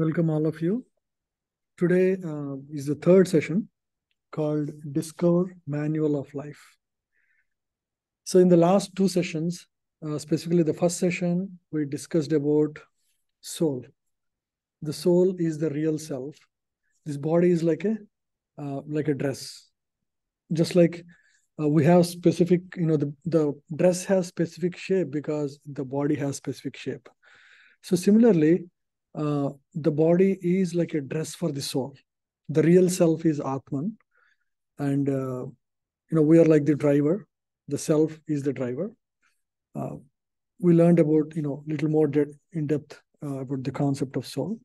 Welcome, all of you. Today uh, is the third session called Discover Manual of Life. So, in the last two sessions, uh, specifically the first session, we discussed about soul. The soul is the real self. This body is like a uh, like a dress, just like uh, we have specific. You know, the the dress has specific shape because the body has specific shape. So similarly, uh, the body is like a dress for the soul. The real self is Atman, and uh, you know we are like the driver. The self is the driver. Uh, we learned about you know little more de- in depth uh, about the concept of soul.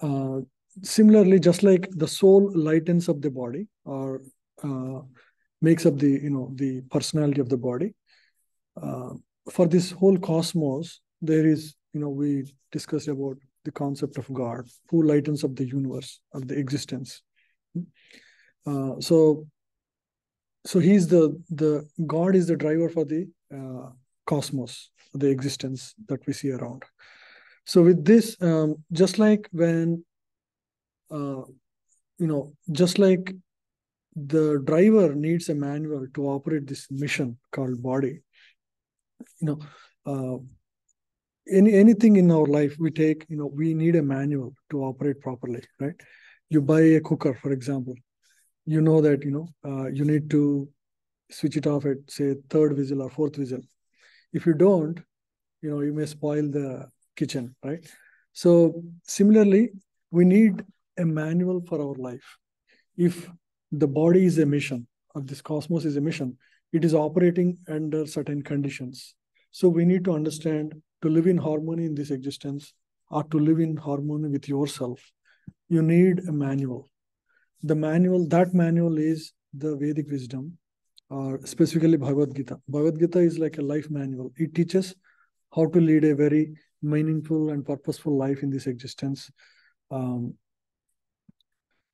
Uh, similarly, just like the soul lightens up the body or makes up the you know the personality of the body. for this whole cosmos, there is you know we discussed about the concept of god who lightens up the universe or the existence. Uh, so so he's the the god is the driver for the uh, cosmos the existence that we see around. So with this um, just like when uh, you know just like the driver needs a manual to operate this mission called body you know uh, any anything in our life we take you know we need a manual to operate properly right? You buy a cooker for example. You know that you know uh, you need to switch it off at say third whistle or fourth whistle if you don't you know you may spoil the kitchen right? So similarly we need a manual for our life. If the body is a mission or this cosmos is a mission it is operating under certain conditions. So we need to understand to live in harmony in this existence or to live in harmony with yourself, you need a manual. The manual, that manual is the Vedic wisdom, or specifically Bhagavad Gita. Bhagavad Gita is like a life manual. It teaches how to lead a very meaningful and purposeful life in this existence, um,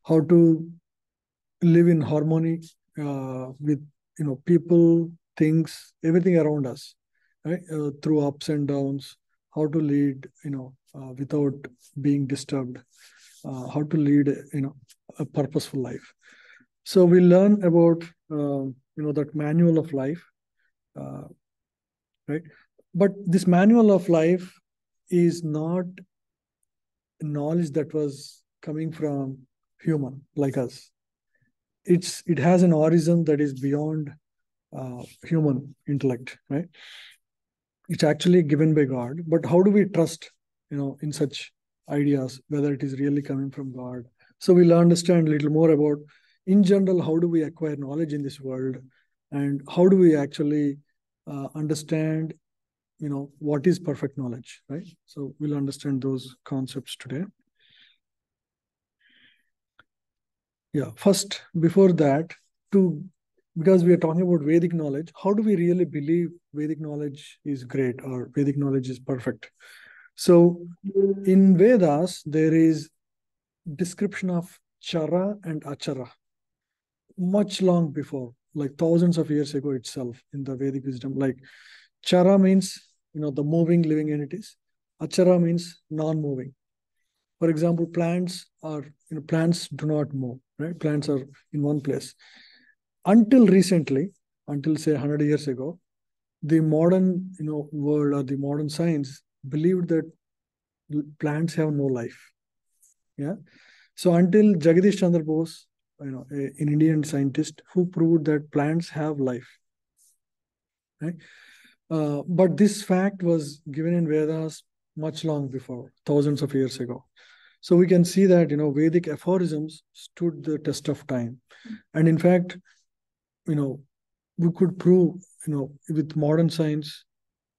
how to live in harmony uh, with you know people, things, everything around us right? Uh, through ups and downs, how to lead, you know, uh, without being disturbed, uh, how to lead, you know, a purposeful life. So we learn about, um, you know, that manual of life, uh, right? But this manual of life is not knowledge that was coming from human like us. It's it has an origin that is beyond uh, human intellect, right? It's actually given by god. But how do we trust you know in such ideas whether it is really coming from god? So we'll understand a little more about in general how do we acquire knowledge in this world? And how do we actually uh, understand you know what is perfect knowledge right? So we'll understand those concepts today. Yeah first before that to because we are talking about Vedic knowledge, how do we really believe Vedic knowledge is great or Vedic knowledge is perfect? So in Vedas, there is description of chara and achara much long before, like thousands of years ago itself in the Vedic wisdom. Like chara means, you know, the moving living entities. Achara means non-moving. For example, plants are, you know, plants do not move, right? Plants are in one place until recently, until say 100 years ago, the modern you know world or the modern science believed that plants have no life. Yeah. So until Jagadish Chandra Bose, you know, a, an Indian scientist who proved that plants have life. Right. Uh, but this fact was given in Vedas much long before, thousands of years ago. So we can see that you know Vedic aphorisms stood the test of time, and in fact, you know we could prove you know with modern science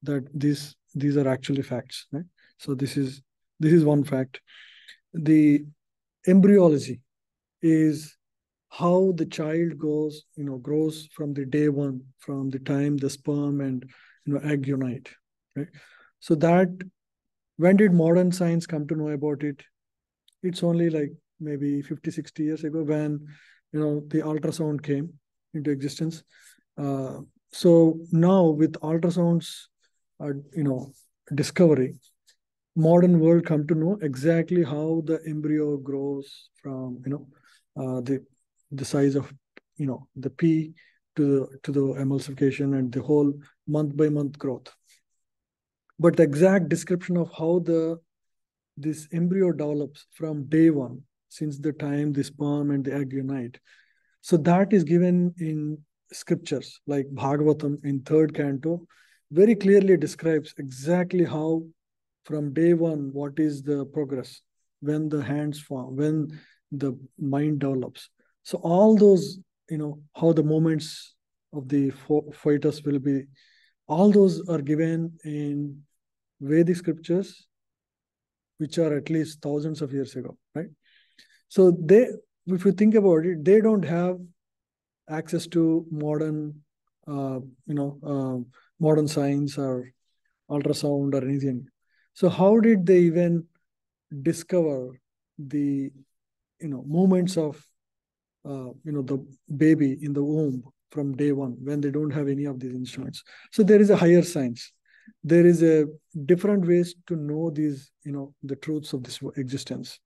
that these these are actually facts right? So this is this is one fact. The embryology is how the child goes you know grows from the day one from the time the sperm and you know egg unite right? So that when did modern science come to know about it? It's only like maybe 50 60 years ago when you know the ultrasound came into existence. Uh, so now with ultrasounds, uh, you know, discovery, modern world come to know exactly how the embryo grows from you know uh, the the size of you know the pea to the to the emulsification and the whole month by month growth but the exact description of how the this embryo develops from day one since the time the sperm and the egg unite so that is given in scriptures like bhagavatam in third canto very clearly describes exactly how from day one what is the progress when the hands form when the mind develops. So all those you know how the moments of the fetus will be all those are given in vedic scriptures which are at least thousands of years ago right? So they if you think about it they don't have access to modern uh, you know uh, modern science or ultrasound or anything. So how did they even discover the you know movements of uh, you know the baby in the womb from day one when they don't have any of these instruments? So there is a higher science. There is a different ways to know these you know the truths of this existence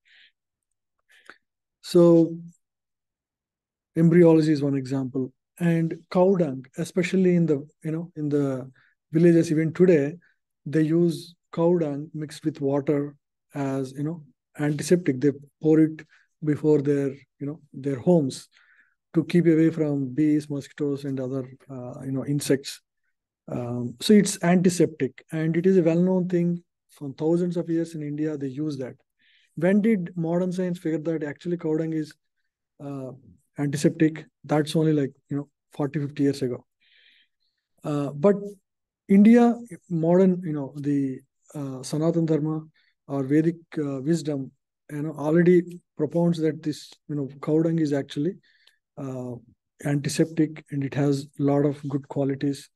so embryology is one example. And cow dung especially in the you know in the villages even today they use cow dung mixed with water as you know antiseptic. They pour it before their you know their homes to keep away from bees mosquitoes and other uh, you know insects. Um, so it's antiseptic. And it is a well-known thing from thousands of years in india they use that when did modern science figure that actually cow dung is uh, antiseptic? That's only like you know 40 50 years ago. Uh, but india modern you know the uh, sanatan dharma or vedic uh, wisdom you know already propounds that this you know cow dung is actually uh, antiseptic and it has a lot of good qualities.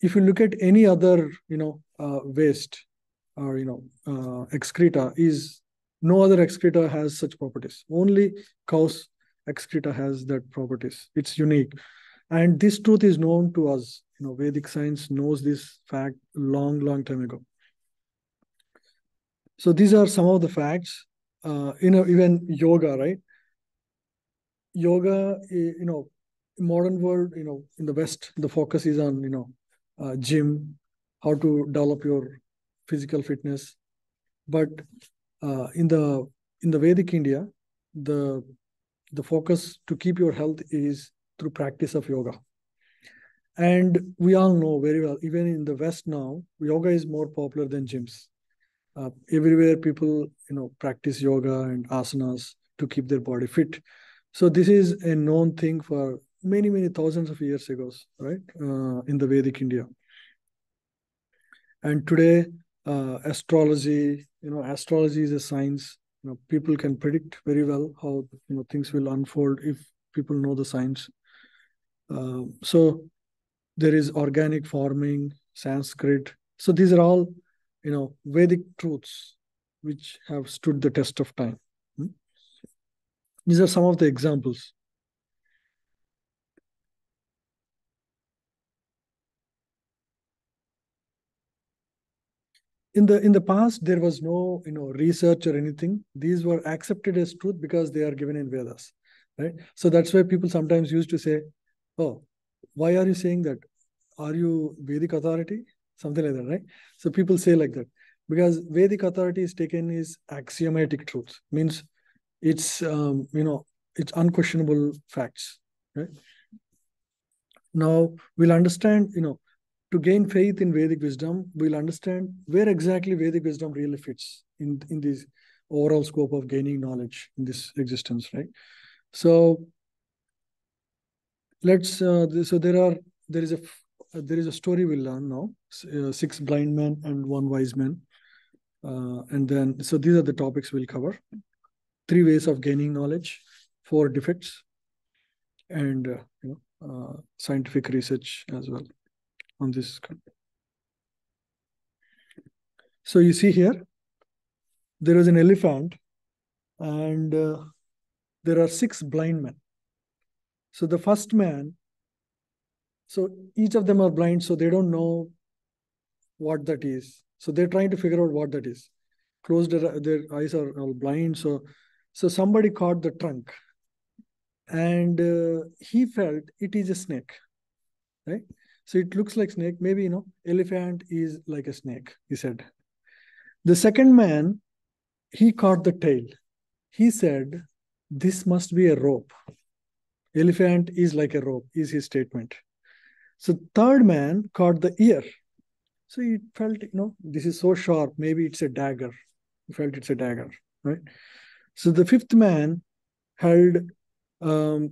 If you look at any other you know uh, waste or you know uh, excreta is no other excreta has such properties. Only cow's excreta has that properties. It's unique. And this truth is known to us. You know vedic science knows this fact long long time ago. So these are some of the facts uh, you know even yoga right? Yoga you know modern world you know in the west the focus is on you know uh, gym how to develop your physical fitness. But uh, in the in the vedic india the the focus to keep your health is through practice of yoga and we all know very well even in the west now yoga is more popular than gyms uh, everywhere people you know practice yoga and asanas to keep their body fit so this is a known thing for many, many thousands of years ago, right? Uh, in the Vedic India. And today, uh, astrology, you know, astrology is a science. You know, people can predict very well how you know things will unfold if people know the science. Uh, so there is organic farming, Sanskrit. So these are all, you know, Vedic truths which have stood the test of time. These are some of the examples. In the in the past, there was no you know research or anything. These were accepted as truth because they are given in Vedas, right? So that's why people sometimes used to say, "Oh, why are you saying that? Are you Vedic authority?" Something like that, right? So people say like that because Vedic authority is taken as axiomatic truth, means it's um, you know it's unquestionable facts right now we'll understand you know to gain faith in vedic wisdom we'll understand where exactly vedic wisdom really fits in in this overall scope of gaining knowledge in this existence right? So let's uh, so there are there is a there is a story we'll learn now. Uh, six blind men and one wise man. Uh, and then so these are the topics we'll cover. Three ways of gaining knowledge four defects and uh, you know uh, scientific research as well on this. So you see here, there is an elephant and uh, there are six blind men. So the first man, so each of them are blind, so they don't know what that is. So they're trying to figure out what that is. closed their, their eyes are all blind. So, so somebody caught the trunk, and uh, he felt it is a snake, right? So it looks like snake. Maybe you know, elephant is like a snake. He said. The second man, he caught the tail. He said, "This must be a rope." Elephant is like a rope. Is his statement. So third man caught the ear. So he felt, you know, this is so sharp. Maybe it's a dagger. He felt it's a dagger, right? So the fifth man held um,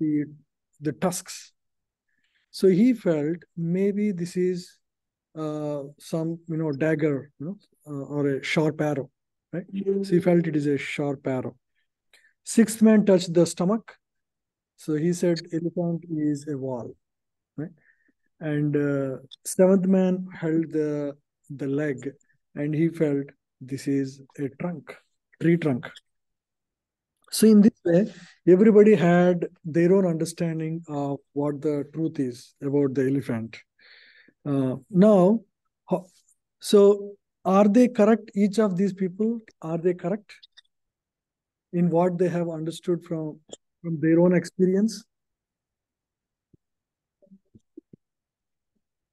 the the tusks. So he felt maybe this is uh, some, you know, dagger, you know, uh, or a sharp arrow, right? So he felt it is a sharp arrow. Sixth man touched the stomach. So he said elephant is a wall, right? and uh, seventh man held the the leg and he felt this is a trunk tree trunk so in this way everybody had their own understanding of what the truth is about the elephant. Uh, now so are they correct each of these people? Are they correct in what they have understood from from their own experience?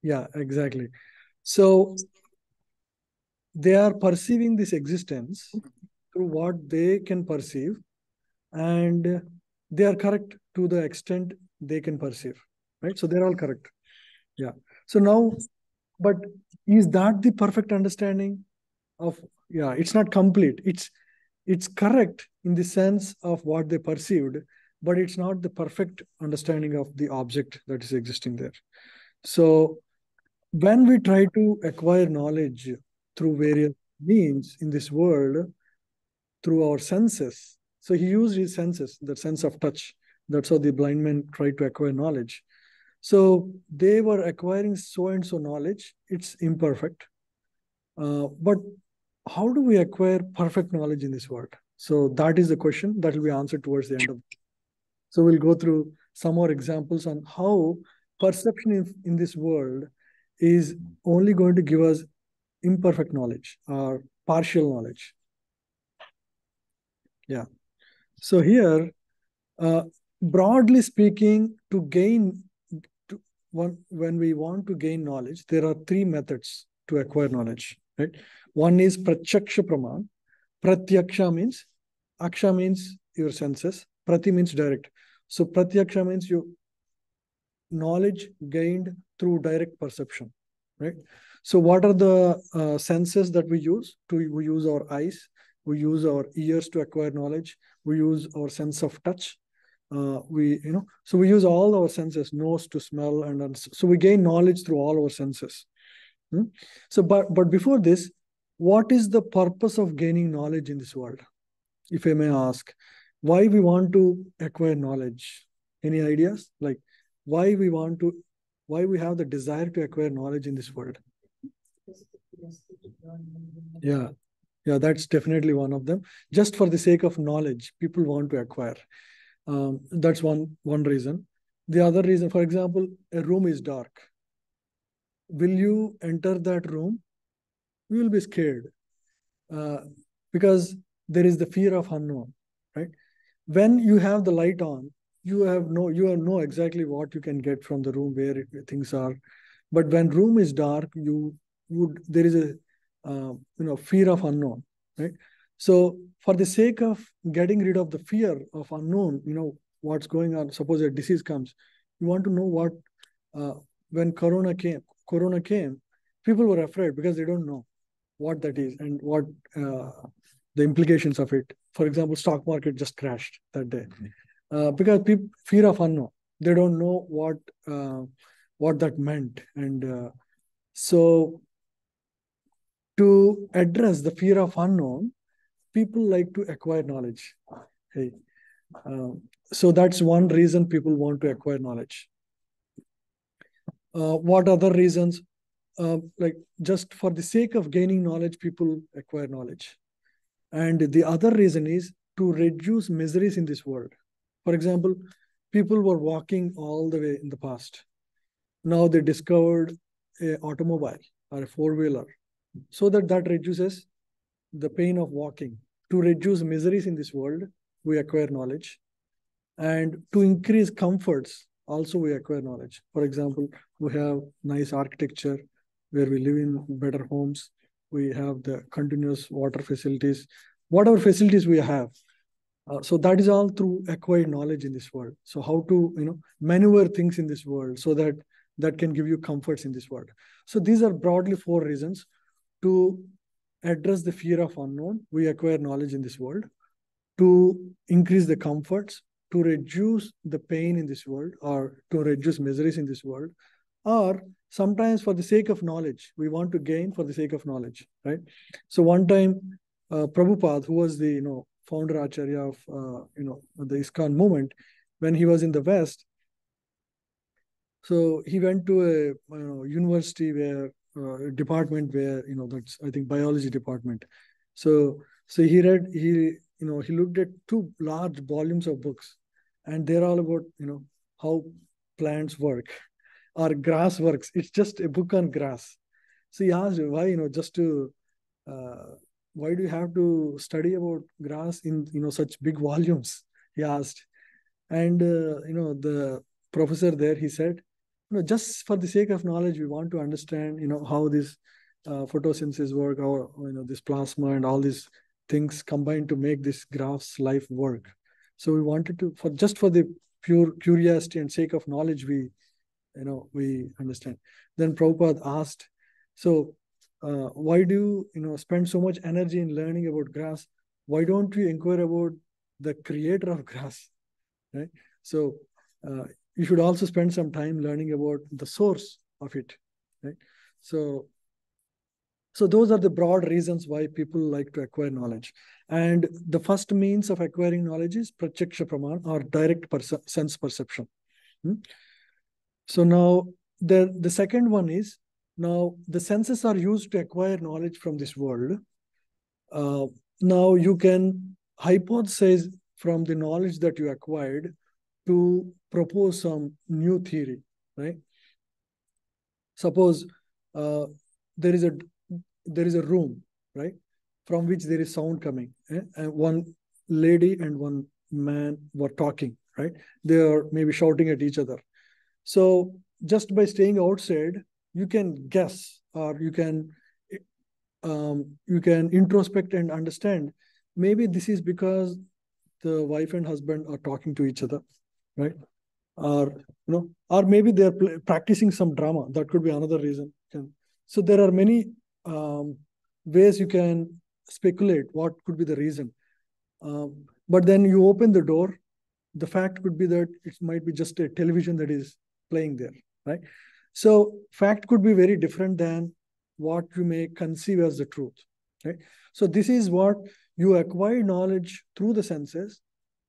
Yeah, exactly. So they are perceiving this existence through what they can perceive, and they are correct to the extent they can perceive, right? So they're all correct. Yeah. So now, but is that the perfect understanding of? Yeah, it's not complete. It's it's correct in the sense of what they perceived, but it's not the perfect understanding of the object that is existing there. So when we try to acquire knowledge through various means in this world, through our senses, so he used his senses, the sense of touch. That's how the blind men tried to acquire knowledge. So they were acquiring so and so knowledge. It's imperfect. Uh, but how do we acquire perfect knowledge in this world? So that is the question that will be answered towards the end of. So we'll go through some more examples on how perception in, in this world is only going to give us imperfect knowledge or partial knowledge. Yeah. So here, uh, broadly speaking, to gain, to, one, when we want to gain knowledge, there are three methods to acquire knowledge. Right. One is pratyaksha praman. Pratyaksha means, aksha means your senses. Prati means direct. So pratyaksha means you knowledge gained through direct perception, right? So what are the uh, senses that we use? To we use our eyes, we use our ears to acquire knowledge, we use our sense of touch. Uh, we, you know, so we use all our senses, nose to smell, and, so we gain knowledge through all our senses. Hmm? So, but but before this, what is the purpose of gaining knowledge in this world? If I may ask, why we want to acquire knowledge? Any ideas? Like why we want to why we have the desire to acquire knowledge in this world yeah yeah that's definitely one of them. Just for the sake of knowledge people want to acquire. Um, that's one one reason. The other reason for example a room is dark. Will you enter that room? You will be scared uh, because there is the fear of unknown right? When you have the light on you have no you know exactly what you can get from the room where things are. But when room is dark you would there is a uh, you know fear of unknown right? So for the sake of getting rid of the fear of unknown you know what's going on suppose a disease comes you want to know what uh, when corona came corona came people were afraid because they don't know what that is and what uh, the implications of it. For example stock market just crashed that day. Mm-hmm. Uh, because people fear of unknown they don't know what uh, what that meant and uh, so to address the fear of unknown people like to acquire knowledge. Hey um, so that's one reason people want to acquire knowledge. Uh, what other reasons? Uh, like just for the sake of gaining knowledge people acquire knowledge. And the other reason is to reduce miseries in this world. For example, people were walking all the way in the past. Now they discovered a automobile or a four-wheeler so that that reduces the pain of walking. To reduce miseries in this world, we acquire knowledge. And to increase comforts, also we acquire knowledge. For example, we have nice architecture where we live in better homes. We have the continuous water facilities, whatever facilities we have. Uh, so that is all through acquired knowledge in this world. So how to you know maneuver things in this world so that that can give you comforts in this world. So these are broadly four reasons to address the fear of unknown. We acquire knowledge in this world to increase the comforts, to reduce the pain in this world, or to reduce miseries in this world, or sometimes for the sake of knowledge, we want to gain for the sake of knowledge, right? So one time, uh, Prabhupada, who was the you know founder acharya of uh, you know the ISKCON movement, when he was in the West, so he went to a you know, university where uh, department where you know that's I think biology department. So so he read he you know he looked at two large volumes of books, and they're all about you know how plants work or grass works. It's just a book on grass. So he asked why you know just to uh, why do you have to study about grass in you know such big volumes? He asked, and uh, you know the professor there he said you know, just for the sake of knowledge, we want to understand, you know, how this uh, photosynthesis work, how you know this plasma and all these things combine to make this graph's life work. So we wanted to, for just for the pure curiosity and sake of knowledge, we, you know, we understand. Then Prabhupada asked, so uh, why do you, you know, spend so much energy in learning about grass? Why don't we inquire about the creator of grass, right? So uh, you should also spend some time learning about the source of it right? So so those are the broad reasons why people like to acquire knowledge. And the first means of acquiring knowledge is pratyaksha praman or direct perce sense perception. Hmm? so now the the second one is now the senses are used to acquire knowledge from this world. Uh, now you can hypothesize from the knowledge that you acquired to propose some new theory, right? Suppose uh, there is a there is a room, right, from which there is sound coming, eh? and one lady and one man were talking, right? They are maybe shouting at each other. So just by staying outside, you can guess or you can um, you can introspect and understand. Maybe this is because the wife and husband are talking to each other right? Or you know, or maybe they're practicing some drama. That could be another reason. So there are many um, ways you can speculate what could be the reason. Um, but then you open the door. The fact could be that it might be just a television that is playing there, right? So fact could be very different than what you may conceive as the truth, right? So this is what you acquire knowledge through the senses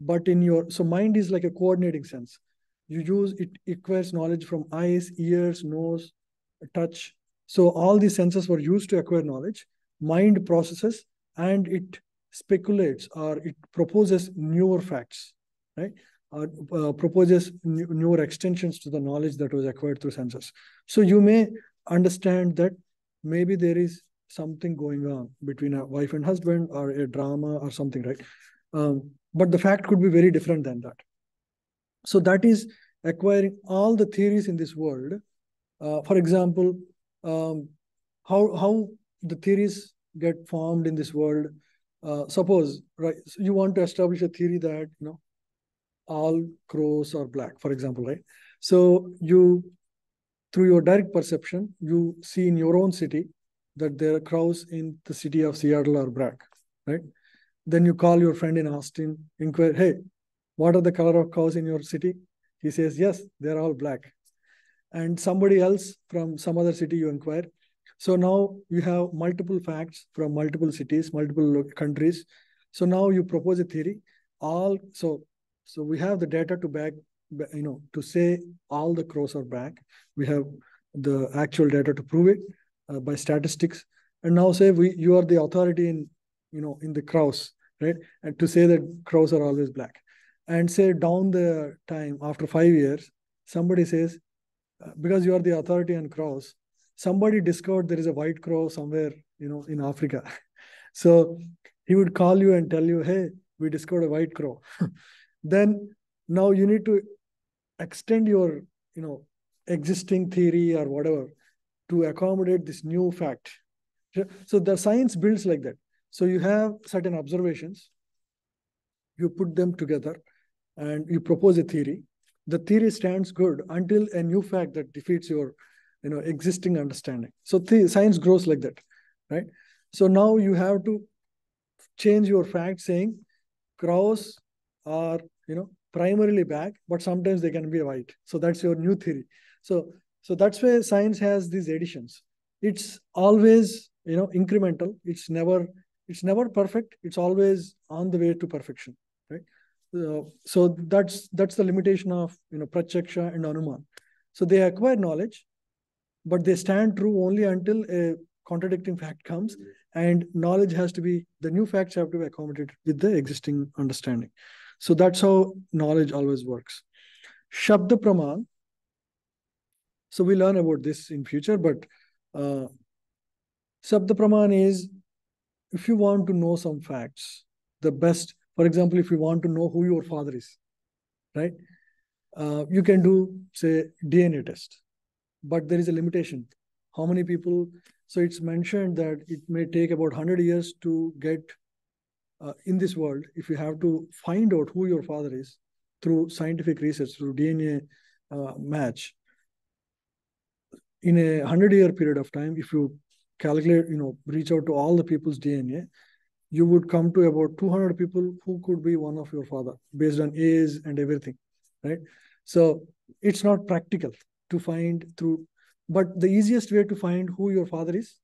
but in your so mind is like a coordinating sense. You use it acquires knowledge from eyes ears nose touch. So all these senses were used to acquire knowledge. Mind processes and it speculates or it proposes newer facts right? Or uh, proposes new, newer extensions to the knowledge that was acquired through senses so you may understand that maybe there is something going on between a wife and husband or a drama or something right? Um, but the fact could be very different than that. So that is acquiring all the theories in this world. Uh, for example, um, how how the theories get formed in this world. Uh, suppose right, so you want to establish a theory that you know all crows are black, for example, right? So you through your direct perception, you see in your own city that there are crows in the city of Seattle or black, right? Then you call your friend in Austin, inquire, hey, what are the color of cows in your city? He says, yes, they're all black. And somebody else from some other city you inquire. So now you have multiple facts from multiple cities, multiple countries. So now you propose a theory. All so so we have the data to back, you know, to say all the crows are black. We have the actual data to prove it uh, by statistics. And now say we you are the authority in you know, in the crows, right? And to say that crows are always black. And say down the time, after five years, somebody says, uh, because you are the authority on crows, somebody discovered there is a white crow somewhere, you know, in Africa. so he would call you and tell you, hey, we discovered a white crow. then now you need to extend your, you know, existing theory or whatever to accommodate this new fact. So the science builds like that. So you have certain observations, you put them together, and you propose a theory. The theory stands good until a new fact that defeats your you know existing understanding. So the science grows like that, right? So now you have to change your fact saying crows are you know primarily black, but sometimes they can be white. So that's your new theory. So so that's why science has these additions. It's always you know incremental. It's never it's never perfect. It's always on the way to perfection, right? Uh, so that's that's the limitation of you know pratyaksha and anuman. So they acquire knowledge, but they stand true only until a contradicting fact comes, and knowledge has to be the new facts have to be accommodated with the existing understanding. So that's how knowledge always works. Shabda Praman. So we learn about this in future, but uh, Shabda Praman is if you want to know some facts, the best, for example, if you want to know who your father is, right? Uh, you can do, say, DNA test, but there is a limitation. How many people? So it's mentioned that it may take about 100 years to get uh, in this world, if you have to find out who your father is through scientific research, through DNA uh, match, in a 100 year period of time, if you calculate, you know, reach out to all the people's DNA, you would come to about 200 people who could be one of your father based on age and everything, right? So it's not practical to find through, but the easiest way to find who your father is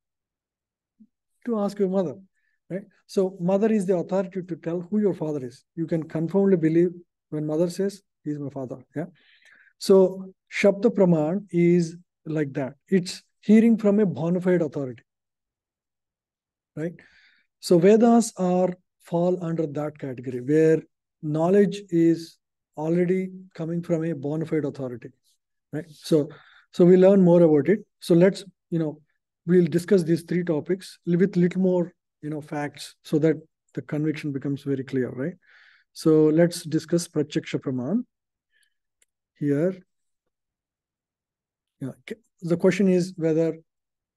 to ask your mother, right? So mother is the authority to tell who your father is. You can confirmly believe when mother says, he's my father, yeah? So Shabda Praman is like that. It's hearing from a bona fide authority right? So Vedas are fall under that category where knowledge is already coming from a bona fide authority, right? So, so we learn more about it. So let's, you know, we'll discuss these three topics with little more, you know, facts so that the conviction becomes very clear, right? So let's discuss Pratyaksha Praman here. Yeah, the question is whether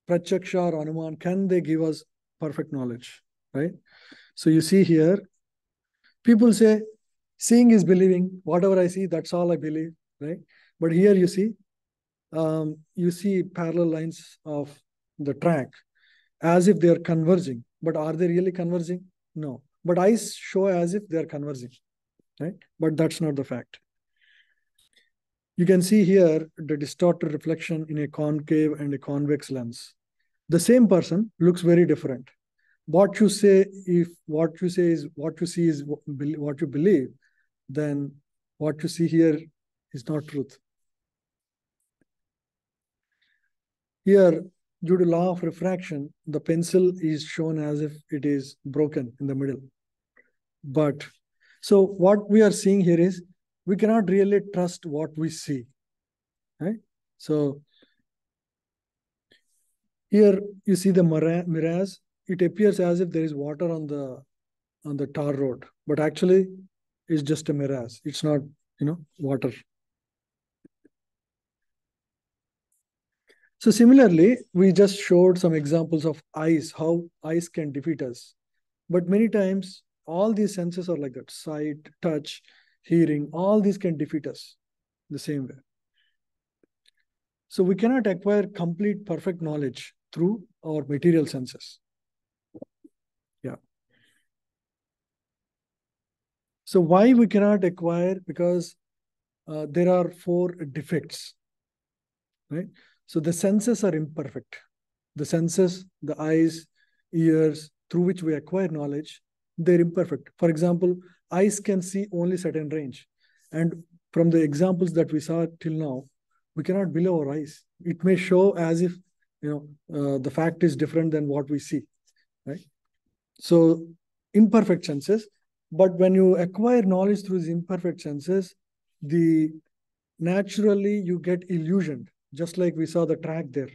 Pratyaksha or Anuman, can they give us perfect knowledge, right? So you see here, people say, seeing is believing. Whatever I see, that's all I believe, right? But here you see, um, you see parallel lines of the track as if they are converging. But are they really converging? No. But eyes show as if they are converging, right? But that's not the fact. You can see here the distorted reflection in a concave and a convex lens the same person looks very different. What you say, if what you say is what you see is what you believe, then what you see here is not truth. Here, due to law of refraction, the pencil is shown as if it is broken in the middle. But so what we are seeing here is we cannot really trust what we see. Right? So here you see the mirage. It appears as if there is water on the on the tar road, but actually it's just a mirage. It's not, you know, water. So similarly, we just showed some examples of eyes, how eyes can defeat us. But many times, all these senses are like that. Sight, touch, hearing, all these can defeat us the same way. So we cannot acquire complete perfect knowledge through our material senses. Yeah. So why we cannot acquire? Because uh, there are four defects, right? So the senses are imperfect. The senses, the eyes, ears, through which we acquire knowledge, they're imperfect. For example, eyes can see only certain range. And from the examples that we saw till now, we cannot believe our eyes. It may show as if you know, uh, the fact is different than what we see, right? So imperfect senses, but when you acquire knowledge through these imperfect senses, the naturally you get illusioned, just like we saw the track there.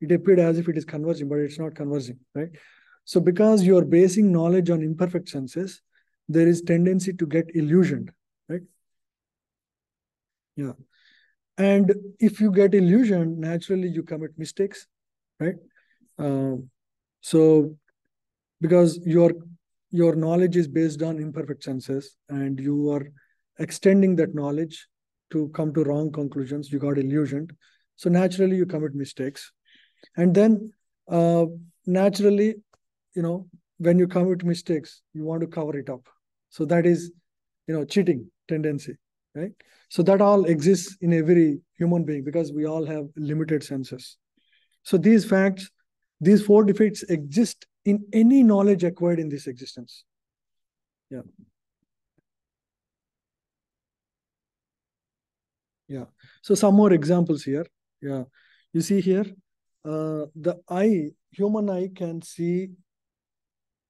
It appeared as if it is converging, but it's not converging, right? So because you're basing knowledge on imperfect senses, there is tendency to get illusioned, right? Yeah. And if you get illusioned, naturally you commit mistakes, right? Uh, so because your your knowledge is based on imperfect senses and you are extending that knowledge to come to wrong conclusions, you got illusioned. So naturally you commit mistakes. And then uh, naturally, you know, when you commit mistakes, you want to cover it up. So that is, you know, cheating tendency, right? So that all exists in every human being because we all have limited senses. So these facts, these four defects exist in any knowledge acquired in this existence. Yeah. Yeah. So some more examples here. Yeah. You see here, uh, the eye, human eye can see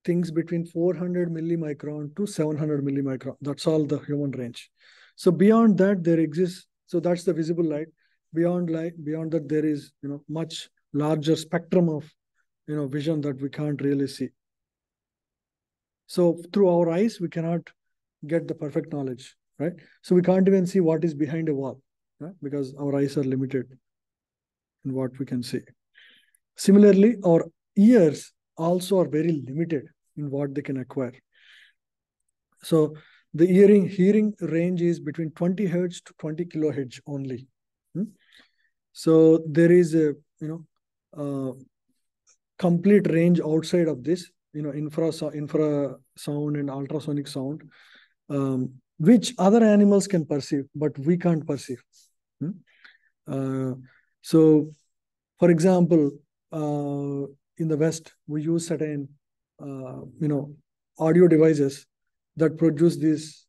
things between 400 millimicron to 700 millimicron. That's all the human range. So beyond that, there exists. So that's the visible light. Beyond light, beyond that, there is you know much larger spectrum of you know vision that we can't really see. So through our eyes, we cannot get the perfect knowledge, right? So we can't even see what is behind a wall, right? because our eyes are limited in what we can see. Similarly, our ears also are very limited in what they can acquire. So the hearing hearing range is between 20 hertz to 20 kilohertz only. Hmm? So there is a you know uh, complete range outside of this, you know, infra infra sound and ultrasonic sound, um, which other animals can perceive, but we can't perceive. Hmm? Uh, so, for example, uh, in the West, we use certain, uh, you know, audio devices that produce this,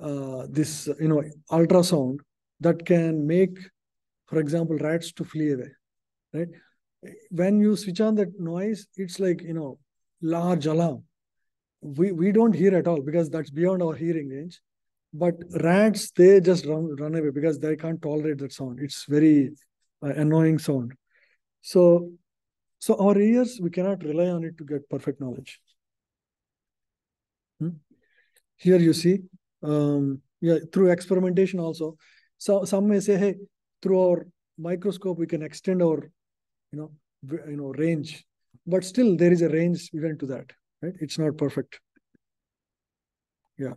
uh, this, you know, ultrasound that can make, for example, rats to flee away, right? When you switch on that noise, it's like, you know, large alarm. We, we don't hear at all because that's beyond our hearing range. But rats, they just run, run away because they can't tolerate that sound. It's very uh, annoying sound. So so our ears, we cannot rely on it to get perfect knowledge. Hmm? Here you see, um, yeah, through experimentation also. So some may say, hey, through our microscope, we can extend our, you know, you know, range. But still, there is a range even to that, right? It's not perfect. Yeah.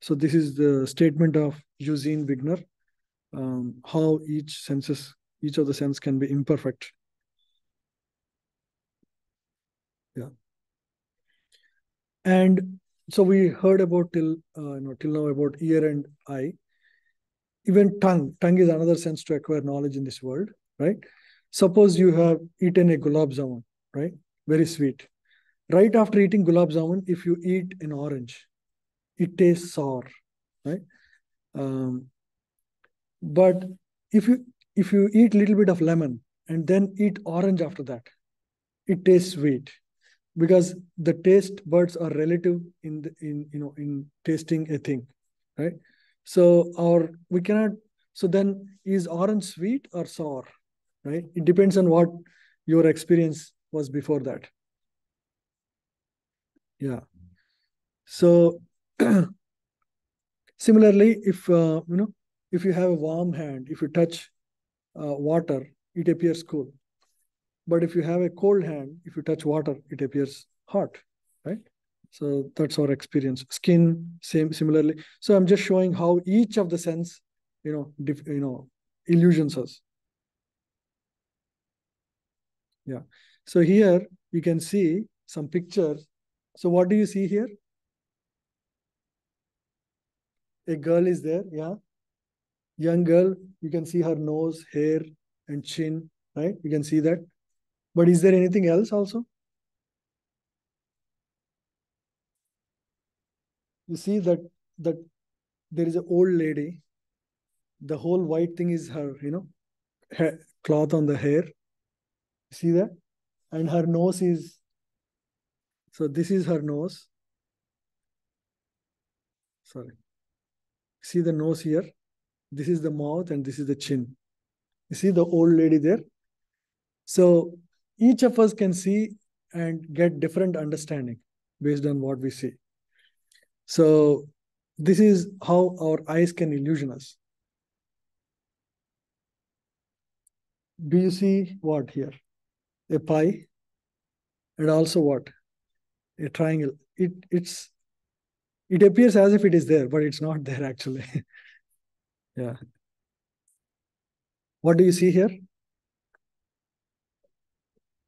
So this is the statement of Eugene Wigner, um, how each senses, each of the sense can be imperfect. Yeah. And so we heard about till uh, you know till now about ear and eye. Even tongue. Tongue is another sense to acquire knowledge in this world, right? Suppose you have eaten a gulab jamun, right? Very sweet. Right after eating gulab jamun, if you eat an orange, it tastes sour, right? Um, but if you if you eat little bit of lemon and then eat orange after that, it tastes sweet because the taste buds are relative in the, in you know in tasting a thing right so our we cannot so then is orange sweet or sour right it depends on what your experience was before that yeah so similarly if uh, you know if you have a warm hand if you touch uh, water it appears cool but if you have a cold hand, if you touch water, it appears hot, right? So that's our experience. Skin, same similarly. So I'm just showing how each of the sense, you know, you know, illusions us. Yeah. So here you can see some pictures. So what do you see here? A girl is there, yeah. Young girl, you can see her nose, hair, and chin, right? You can see that. But is there anything else also? You see that that there is an old lady. The whole white thing is her, you know, cloth on the hair. See that? And her nose is, so this is her nose. Sorry. See the nose here? This is the mouth and this is the chin. You see the old lady there? So each of us can see and get different understanding based on what we see. So this is how our eyes can illusion us. Do you see what here? A pie and also what? A triangle. It it's it appears as if it is there, but it's not there actually. yeah. What do you see here?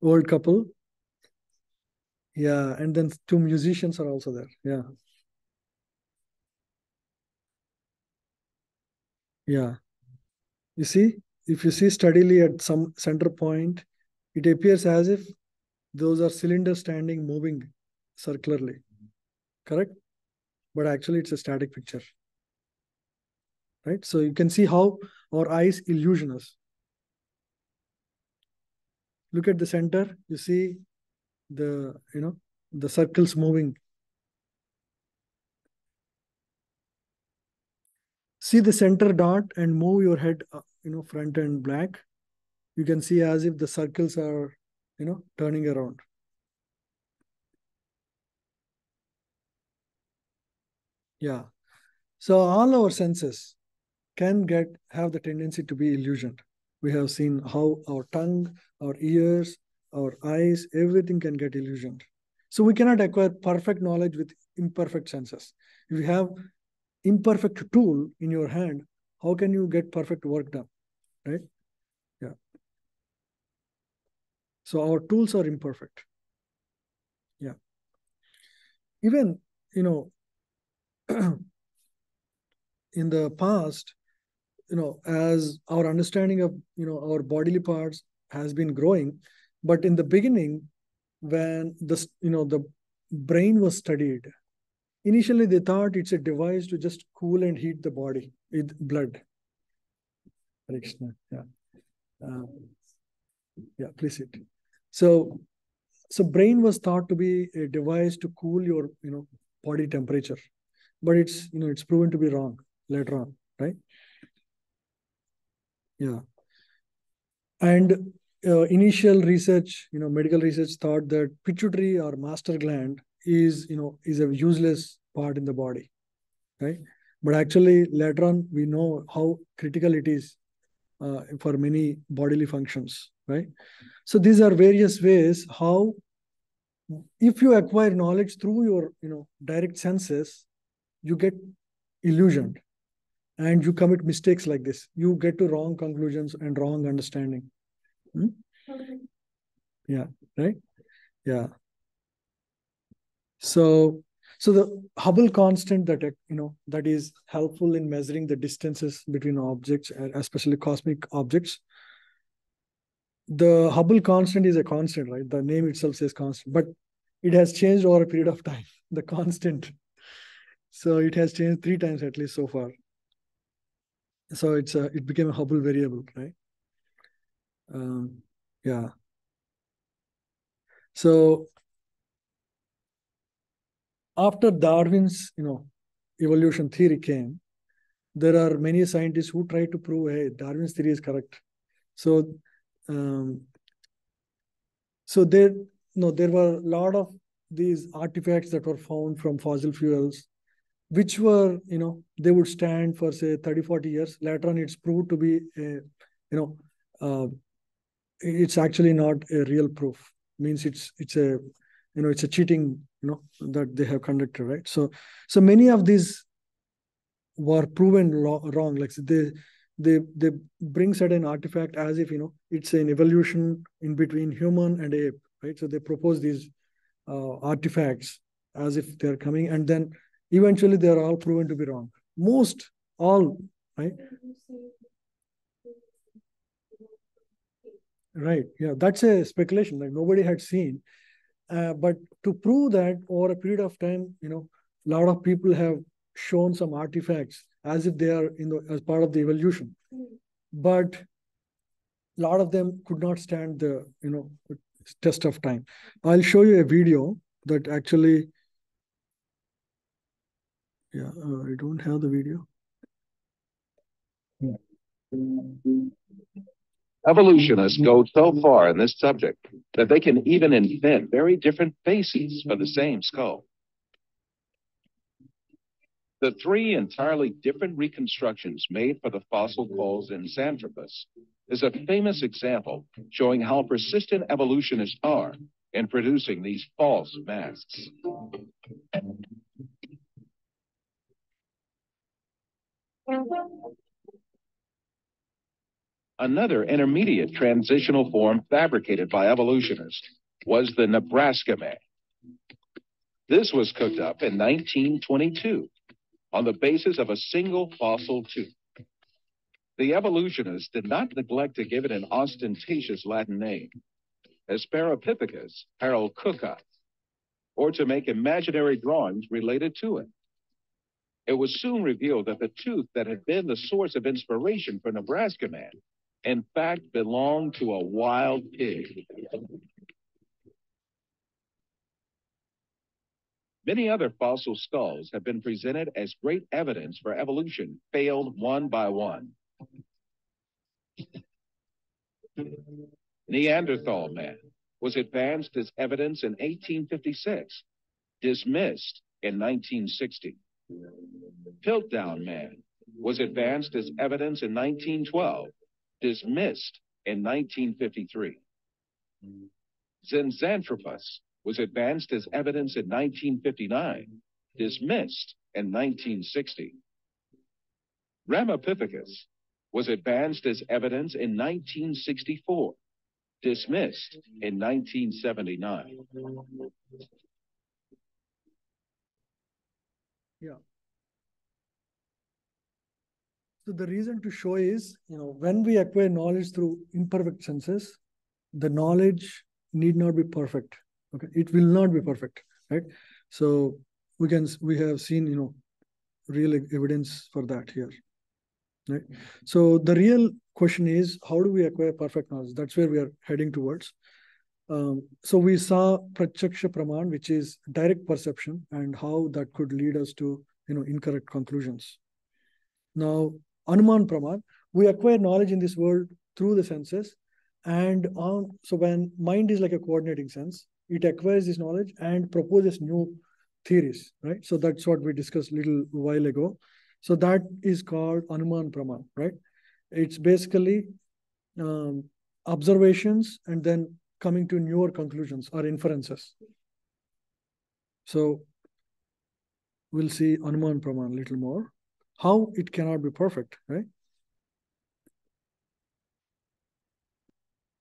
Old couple. Yeah, and then two musicians are also there. Yeah. Yeah. You see, if you see steadily at some center point, it appears as if those are cylinders standing moving circularly. Correct? But actually, it's a static picture. Right? So you can see how our eyes illusion us. Look at the center. You see the, you know, the circles moving. See the center dot and move your head, uh, you know, front and black. You can see as if the circles are, you know, turning around. Yeah. So all our senses can get have the tendency to be illusioned. We have seen how our tongue, our ears, our eyes, everything can get illusioned. So we cannot acquire perfect knowledge with imperfect senses. If you have imperfect tool in your hand, how can you get perfect work done? Right? Yeah. So our tools are imperfect. Yeah. Even, you know, in the past, you know, as our understanding of, you know, our bodily parts has been growing, but in the beginning, when the, you know, the brain was studied, initially they thought it's a device to just cool and heat the body with blood. Krishna, yeah. Uh, yeah, please sit. So, so brain was thought to be a device to cool your, you know, body temperature, but it's, you know, it's proven to be wrong later on, right? Yeah. And uh, initial research, you know, medical research thought that pituitary or master gland is, you know, is a useless part in the body, right? But actually, later on, we know how critical it is uh, for many bodily functions, right? So these are various ways how, if you acquire knowledge through your, you know, direct senses, you get illusioned and you commit mistakes like this. You get to wrong conclusions and wrong understanding. Hmm? Yeah, right? Yeah. So so the Hubble constant that you know that is helpful in measuring the distances between objects, especially cosmic objects. The Hubble constant is a constant, right? The name itself says constant, but it has changed over a period of time. The constant. So it has changed three times at least so far. So it's a, it became a Hubble variable, right? Um, yeah. So after Darwin's, you know, evolution theory came, there are many scientists who try to prove, hey, Darwin's theory is correct. So, um, so there, you know, there were a lot of these artifacts that were found from fossil fuels, which were, you know, they would stand for say 30, 40 years. Later on, it's proved to be a, you know, uh, it's actually not a real proof. Means it's it's a you know it's a cheating you know that they have conducted right so so many of these were proven wrong like they they they bring certain artifact as if you know it's an evolution in between human and ape right? So they propose these uh, artifacts as if they're coming and then eventually they're all proven to be wrong. Most all right? Right yeah that's a speculation like nobody had seen. Uh, but to prove that over a period of time, you know, a lot of people have shown some artifacts as if they are in the as part of the evolution. But a lot of them could not stand the, you know, test of time. I'll show you a video that actually, yeah, uh, I don't have the video. Evolutionists go so far in this subject that they can even invent very different faces for the same skull. The three entirely different reconstructions made for the fossil coals in Zinjanthropus is a famous example showing how persistent evolutionists are in producing these false masks. Another intermediate transitional form fabricated by evolutionists was the Nebraska man. This was cooked up in 1922 on the basis of a single fossil tooth. The evolutionists did not neglect to give it an ostentatious Latin name, Hesperopithecus haroldcooki, or to make imaginary drawings related to it. It was soon revealed that the tooth that had been the source of inspiration for Nebraska Man in fact belonged to a wild pig. Many other fossil skulls have been presented as great evidence for evolution, failed one by one. Neanderthal man was advanced as evidence in 1856, dismissed in 1960. Piltdown man was advanced as evidence in 1912, dismissed in 1953. Zinjanthropus was advanced as evidence in 1959, dismissed in 1960. Ramapithecus was advanced as evidence in 1964, dismissed in 1979. Yeah. So the reason to show is, you know, when we acquire knowledge through imperfect senses, the knowledge need not be perfect. Okay, it will not be perfect, right? So we can we have seen, you know, real evidence for that here, right? So the real question is, how do we acquire perfect knowledge? That's where we are heading towards. Um, so we saw pratyaksha praman, which is direct perception, and how that could lead us to, you know, incorrect conclusions. Now Anuman Praman, we acquire knowledge in this world through the senses. And um, so when mind is like a coordinating sense, it acquires this knowledge and proposes new theories, right? So that's what we discussed a little while ago. So that is called Anuman Praman, right? It's basically um, observations and then coming to newer conclusions or inferences. So we'll see Anuman Praman a little more how it cannot be perfect, right?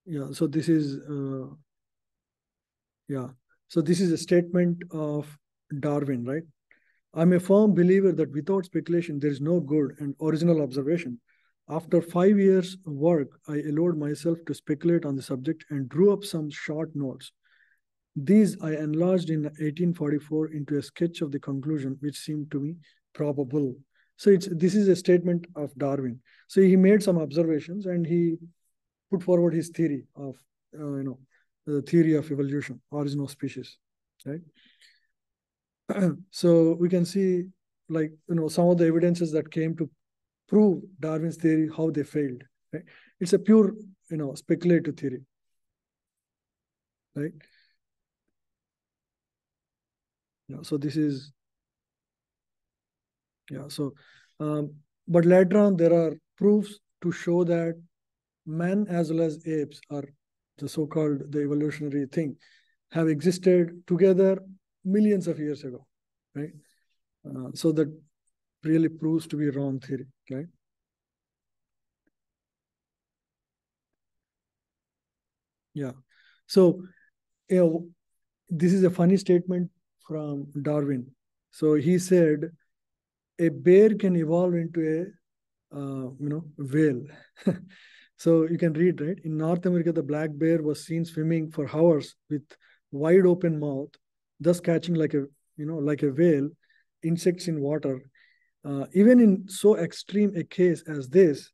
Yeah, so this is, uh, yeah, so this is a statement of Darwin, right? I'm a firm believer that without speculation, there is no good and original observation. After five years of work, I allowed myself to speculate on the subject and drew up some short notes. These I enlarged in 1844 into a sketch of the conclusion, which seemed to me probable. So it's this is a statement of Darwin. So he made some observations and he put forward his theory of uh, you know the theory of evolution, origin of species, right? so we can see like you know some of the evidences that came to prove Darwin's theory how they failed. Right? It's a pure you know speculative theory, right? Yeah, so this is yeah, so, um, but later on, there are proofs to show that men as well as apes are the so-called the evolutionary thing have existed together millions of years ago, right? Uh, so that really proves to be wrong theory, right? Yeah. So, you know, this is a funny statement from Darwin. So he said, a bear can evolve into a uh, you know whale so you can read right? In north america the black bear was seen swimming for hours with wide open mouth thus catching like a you know like a whale insects in water. Uh, even in so extreme a case as this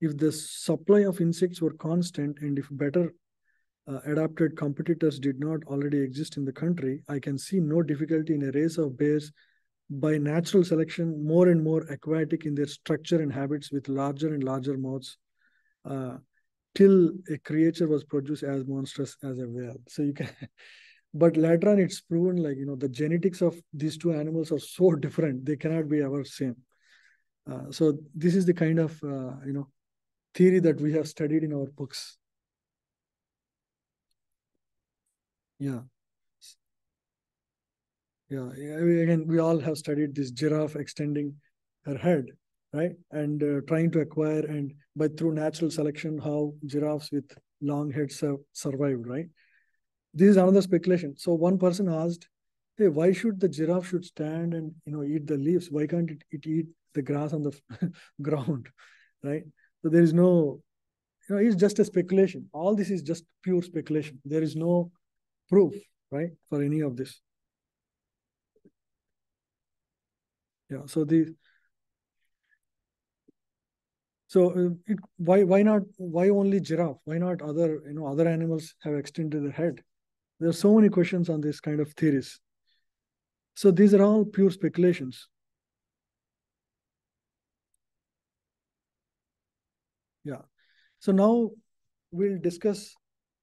if the supply of insects were constant and if better uh, adapted competitors did not already exist in the country i can see no difficulty in a race of bears by natural selection more and more aquatic in their structure and habits with larger and larger mouths uh, till a creature was produced as monstrous as a whale. So you can, but later on it's proven like you know the genetics of these two animals are so different they cannot be ever same. Uh, so this is the kind of uh, you know theory that we have studied in our books. Yeah. Yeah, again, we all have studied this giraffe extending her head, right? And uh, trying to acquire and by through natural selection, how giraffes with long heads have survived, right? This is another speculation. So one person asked, hey, why should the giraffe should stand and you know eat the leaves? Why can't it, it eat the grass on the ground, right? So there is no, you know, it's just a speculation. All this is just pure speculation. There is no proof, right, for any of this. Yeah. So the so uh, it, why why not why only giraffe? Why not other you know other animals have extended their head? There are so many questions on this kind of theories. So these are all pure speculations. Yeah. So now we'll discuss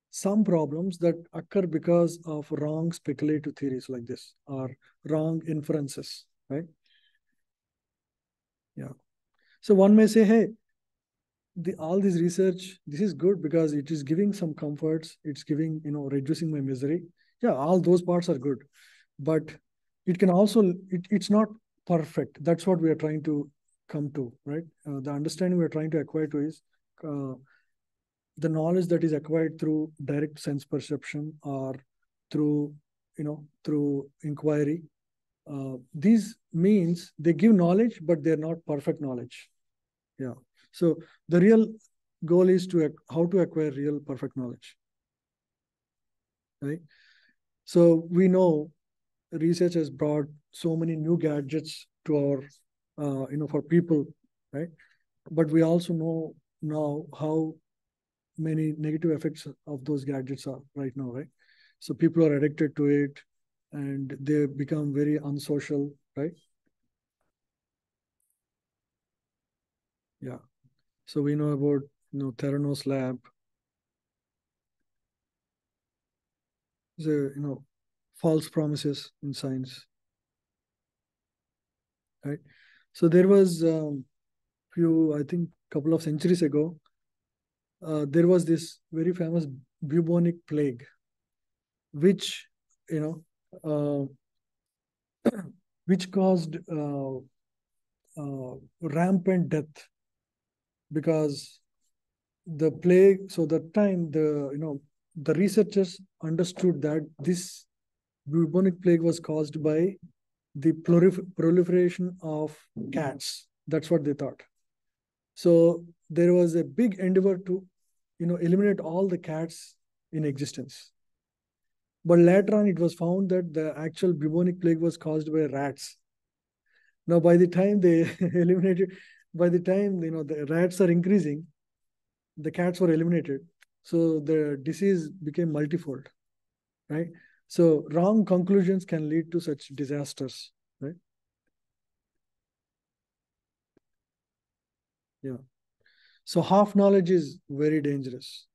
some problems that occur because of wrong speculative theories like this or wrong inferences, right? Yeah. So one may say, hey, the, all this research, this is good because it is giving some comforts. It's giving, you know, reducing my misery. Yeah, all those parts are good. But it can also, it, it's not perfect. That's what we are trying to come to, right? Uh, the understanding we're trying to acquire to is uh, the knowledge that is acquired through direct sense perception or through, you know, through inquiry uh, these means they give knowledge, but they're not perfect knowledge. Yeah. So the real goal is to how to acquire real perfect knowledge. Right. So we know research has brought so many new gadgets to our, uh, you know, for people, right? But we also know now how many negative effects of those gadgets are right now, right? So people are addicted to it and they become very unsocial, right? Yeah. So we know about you know Theranos lab. The you know false promises in science. Right. So there was um, few, I think, a couple of centuries ago, uh, there was this very famous bubonic plague, which you know uh, which caused uh, uh, rampant death because the plague so that time the you know the researchers understood that this bubonic plague was caused by the prolif proliferation of cats. That's what they thought. So there was a big endeavor to you know eliminate all the cats in existence. But later on, it was found that the actual bubonic plague was caused by rats. Now, by the time they eliminated, by the time you know the rats are increasing, the cats were eliminated. So the disease became multifold, right? So wrong conclusions can lead to such disasters, right? Yeah. So half knowledge is very dangerous.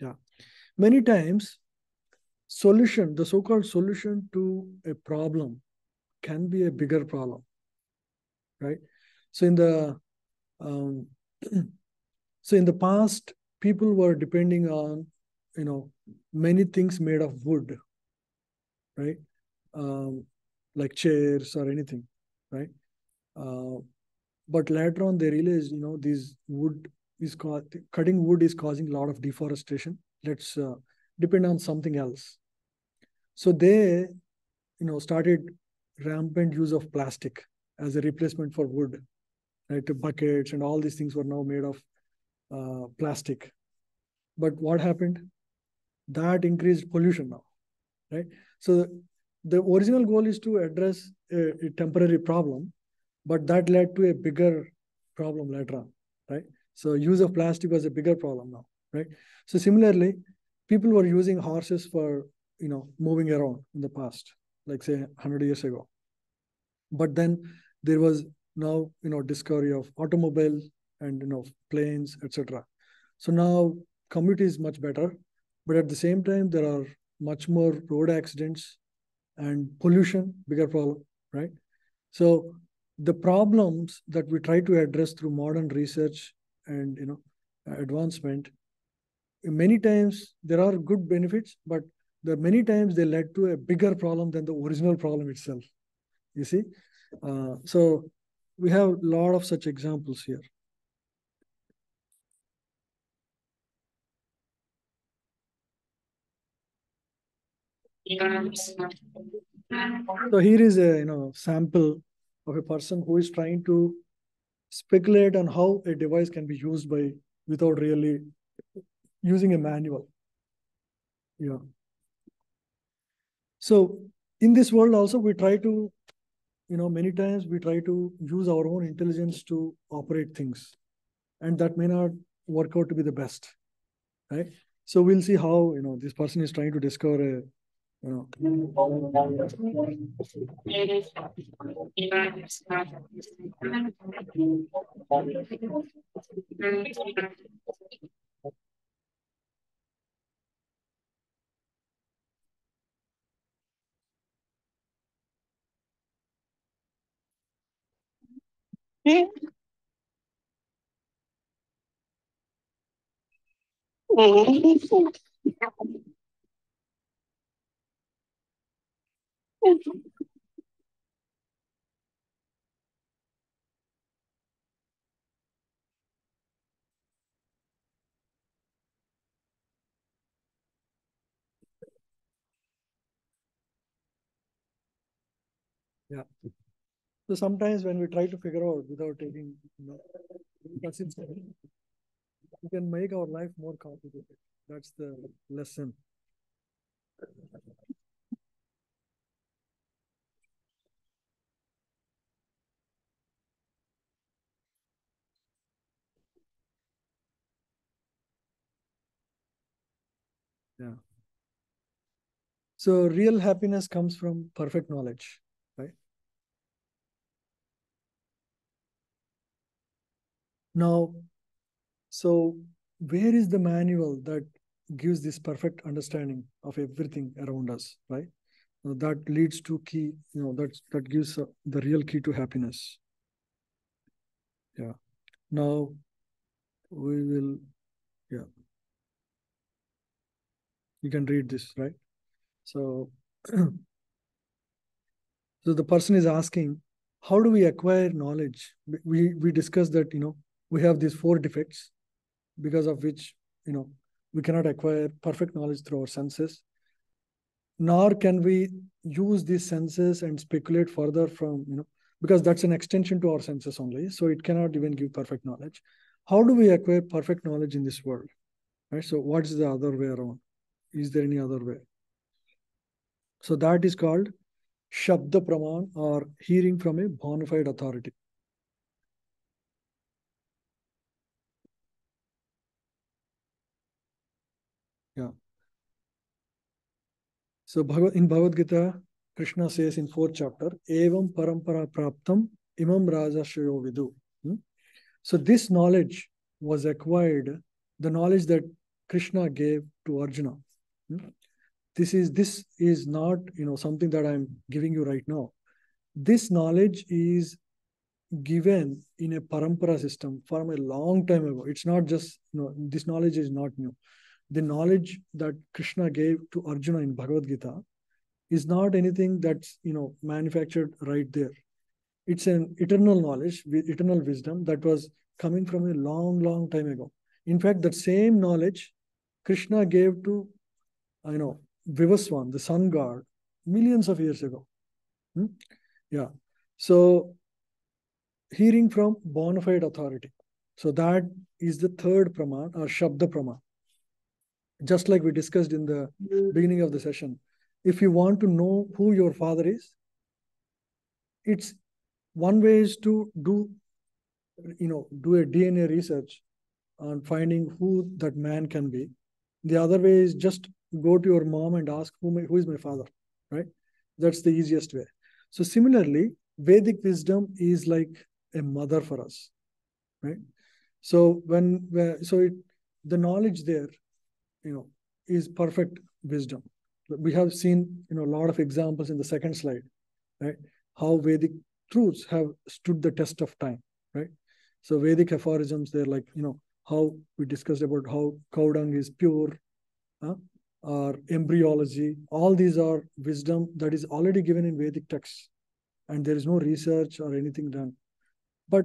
Yeah. Many times, solution, the so-called solution to a problem can be a bigger problem, right? So in the um, so in the past, people were depending on you know many things made of wood, right? Um, like chairs or anything, right? Uh, but later on, they realized you know these wood is cutting wood is causing a lot of deforestation. Let's uh, depend on something else. So they, you know, started rampant use of plastic as a replacement for wood. Right, buckets and all these things were now made of uh, plastic. But what happened? That increased pollution now, right? So the original goal is to address a, a temporary problem, but that led to a bigger problem later on, right? So use of plastic was a bigger problem now, right? So similarly, people were using horses for you know moving around in the past, like say 100 years ago. But then there was now you know discovery of automobile and you know planes etc so now commute is much better but at the same time there are much more road accidents and pollution bigger problem right so the problems that we try to address through modern research and you know advancement many times there are good benefits but there many times they led to a bigger problem than the original problem itself you see? Uh, so we have a lot of such examples here. So here is a you know sample of a person who is trying to speculate on how a device can be used by without really using a manual. Yeah so in this world also we try to you know many times we try to use our own intelligence to operate things. And that may not work out to be the best right? So we'll see how you know this person is trying to discover a you know yeah so sometimes when we try to figure out without taking consistency, we can make our life more complicated. That's the lesson. Yeah. So real happiness comes from perfect knowledge right now so where is the manual that gives this perfect understanding of everything around us right? That leads to key you know that that gives uh, the real key to happiness. Yeah. Now we will yeah. You can read this right? So so the person is asking how do we acquire knowledge? We we discussed that you know we have these four defects because of which you know we cannot acquire perfect knowledge through our senses. Nor can we use these senses and speculate further from you know because that's an extension to our senses only so it cannot even give perfect knowledge. How do we acquire perfect knowledge in this world? Right so what is the other way around? Is there any other way? So that is called shabda praman or hearing from a bona fide authority yeah. So in bhagavad gita krishna says in fourth chapter evam parampara praptam imam raja shayo vidu. Hmm? so this knowledge was acquired the knowledge that krishna gave to arjuna. Hmm? this is this is not you know something that i'm giving you right now. This knowledge is given in a parampara system from a long time ago. It's not just you know this knowledge is not new the knowledge that krishna gave to arjuna in bhagavad gita is not anything that's you know manufactured right there it's an eternal knowledge eternal wisdom that was coming from a long long time ago in fact that same knowledge krishna gave to you know Vivaswan, the sun god, millions of years ago. Hmm? Yeah. So, hearing from bona fide authority. So, that is the third praman or Shabda praman. Just like we discussed in the beginning of the session. If you want to know who your father is, it's one way is to do, you know, do a DNA research on finding who that man can be. The other way is just go to your mom and ask who, my, who is my father, right? That's the easiest way. So similarly, Vedic wisdom is like a mother for us, right? So when, so it, the knowledge there, you know, is perfect wisdom. We have seen, you know, a lot of examples in the second slide, right? How Vedic truths have stood the test of time, right? So Vedic aphorisms, they're like, you know, how we discussed about how cow dung is pure, huh? or embryology. All these are wisdom that is already given in Vedic texts, and there is no research or anything done. But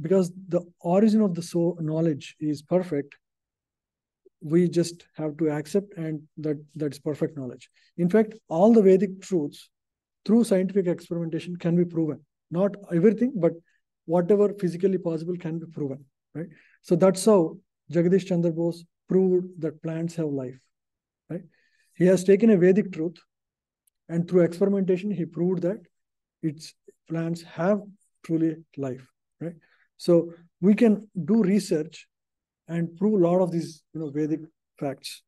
because the origin of the so knowledge is perfect, we just have to accept and that that's perfect knowledge. In fact, all the Vedic truths through scientific experimentation can be proven. Not everything, but whatever physically possible can be proven, right? So that's how Jagadish Chandra Bose proved that plants have life, right? He has taken a Vedic truth and through experimentation, he proved that its plants have truly life, right? So we can do research and prove a lot of these you know, Vedic facts.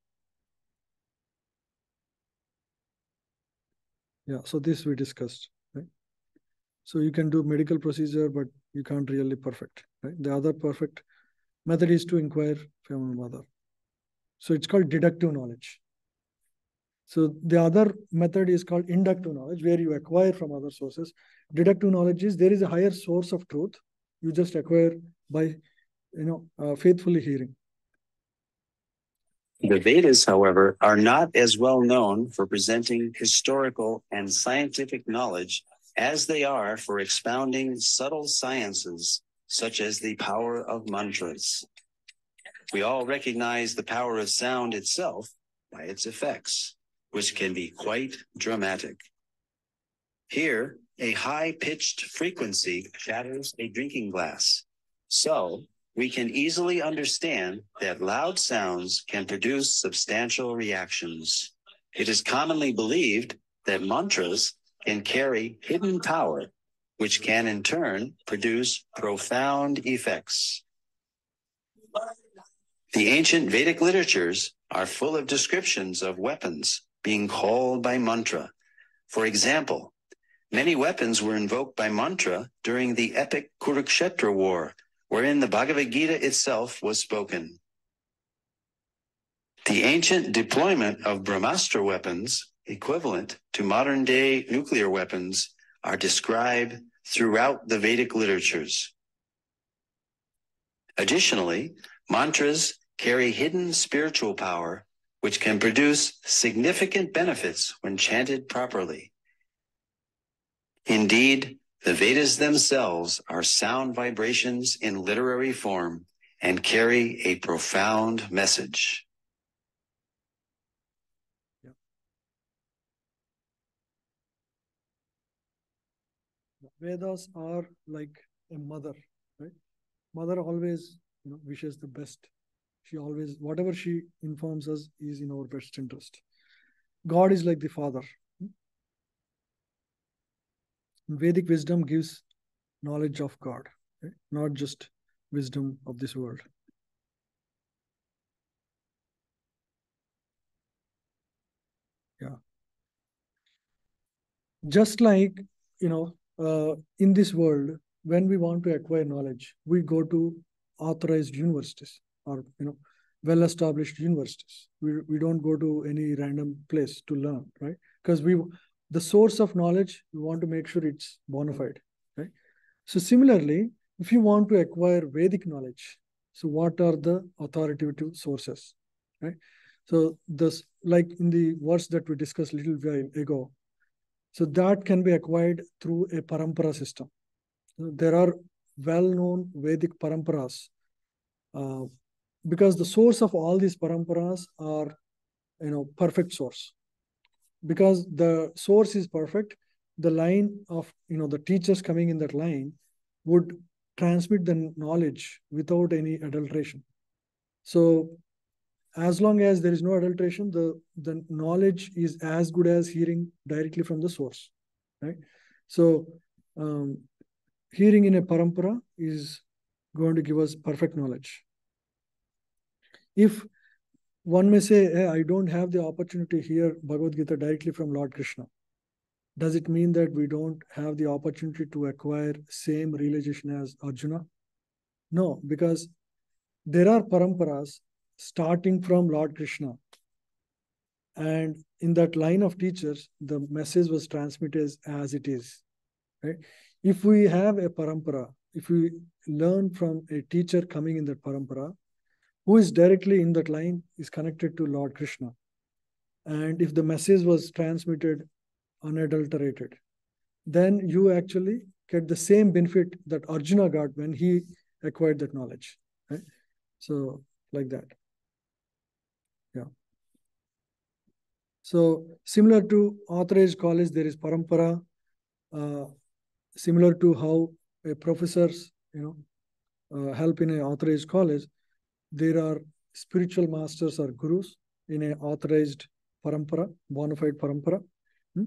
Yeah, so this we discussed, right? So you can do medical procedure, but you can't really perfect, right? The other perfect method is to inquire from mother. So it's called deductive knowledge. So the other method is called inductive knowledge, where you acquire from other sources. Deductive knowledge is there is a higher source of truth. You just acquire by, you know, uh, faithfully hearing. The Vedas, however, are not as well known for presenting historical and scientific knowledge as they are for expounding subtle sciences such as the power of mantras. We all recognize the power of sound itself by its effects, which can be quite dramatic. Here, a high pitched frequency shatters a drinking glass. So, we can easily understand that loud sounds can produce substantial reactions. It is commonly believed that mantras can carry hidden power, which can in turn produce profound effects. The ancient Vedic literatures are full of descriptions of weapons being called by mantra. For example, many weapons were invoked by mantra during the epic Kurukshetra war, wherein the Bhagavad Gita itself was spoken. The ancient deployment of Brahmastra weapons, equivalent to modern day nuclear weapons, are described throughout the Vedic literatures. Additionally, mantras carry hidden spiritual power, which can produce significant benefits when chanted properly. Indeed, the Vedas themselves are sound vibrations in literary form and carry a profound message. Vedas are like a mother, right? Mother always you know, wishes the best. She always, whatever she informs us is in our best interest. God is like the father. Vedic wisdom gives knowledge of God, right? not just wisdom of this world. Yeah. Just like, you know, uh, in this world, when we want to acquire knowledge, we go to authorized universities or you know well-established universities. We we don't go to any random place to learn, right? Because we the source of knowledge we want to make sure it's bona fide, right? So similarly, if you want to acquire Vedic knowledge, so what are the authoritative sources, right? So this, like in the words that we discussed a little while ago, so that can be acquired through a parampara system. There are well-known Vedic paramparas uh, because the source of all these paramparas are, you know, perfect source. Because the source is perfect, the line of, you know, the teachers coming in that line would transmit the knowledge without any adulteration. So as long as there is no adulteration, the, the knowledge is as good as hearing directly from the source, right? So um, hearing in a parampara is going to give us perfect knowledge. If one may say, hey, I don't have the opportunity to hear Bhagavad Gita directly from Lord Krishna, does it mean that we don't have the opportunity to acquire same realization as Arjuna? No, because there are paramparas starting from Lord Krishna. And in that line of teachers, the message was transmitted as it is. Right? If we have a parampara, if we learn from a teacher coming in that parampara, who is directly in that line is connected to Lord Krishna. And if the message was transmitted unadulterated, then you actually get the same benefit that Arjuna got when he acquired that knowledge. Right? So, like that. Yeah. So, similar to authorized college, there is parampara. Uh, similar to how a professors, you know, uh, help in an authorized college, there are spiritual masters or gurus in an authorized parampara, bona fide parampara. Hmm?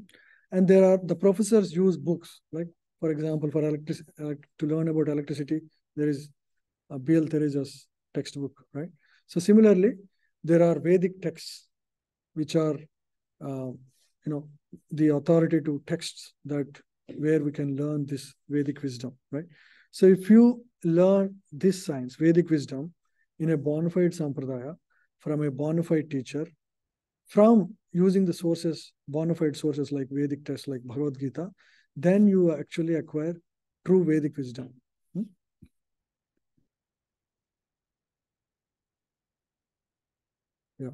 And there are the professors use books, like for example, for electric uh, to learn about electricity, there is a B.L. Theraja's textbook, right? So similarly, there are Vedic texts, which are, uh, you know, the authoritative texts that where we can learn this Vedic wisdom, right? So if you learn this science, Vedic wisdom, in a bona fide sampradaya from a bona fide teacher, from using the sources, bona fide sources like Vedic texts like Bhagavad Gita, then you actually acquire true Vedic wisdom. Hmm? Yeah.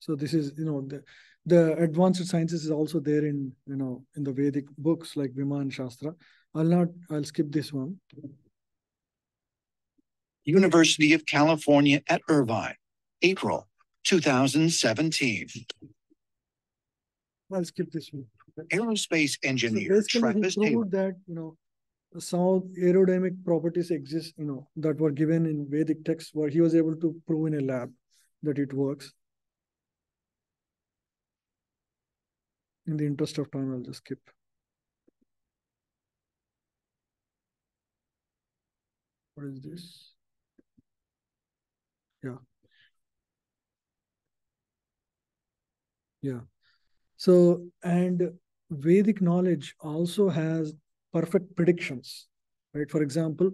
So this is, you know, the, the advanced sciences is also there in, you know, in the Vedic books like Viman Shastra. I'll not, I'll skip this one. University of California at Irvine, April 2017. I'll skip this one. Aerospace engineer Travis he Taylor. that you know some aerodynamic properties exist, you know, that were given in Vedic texts, where he was able to prove in a lab that it works. In the interest of time, I'll just skip. What is this? Yeah. Yeah. So, and Vedic knowledge also has perfect predictions, right? For example,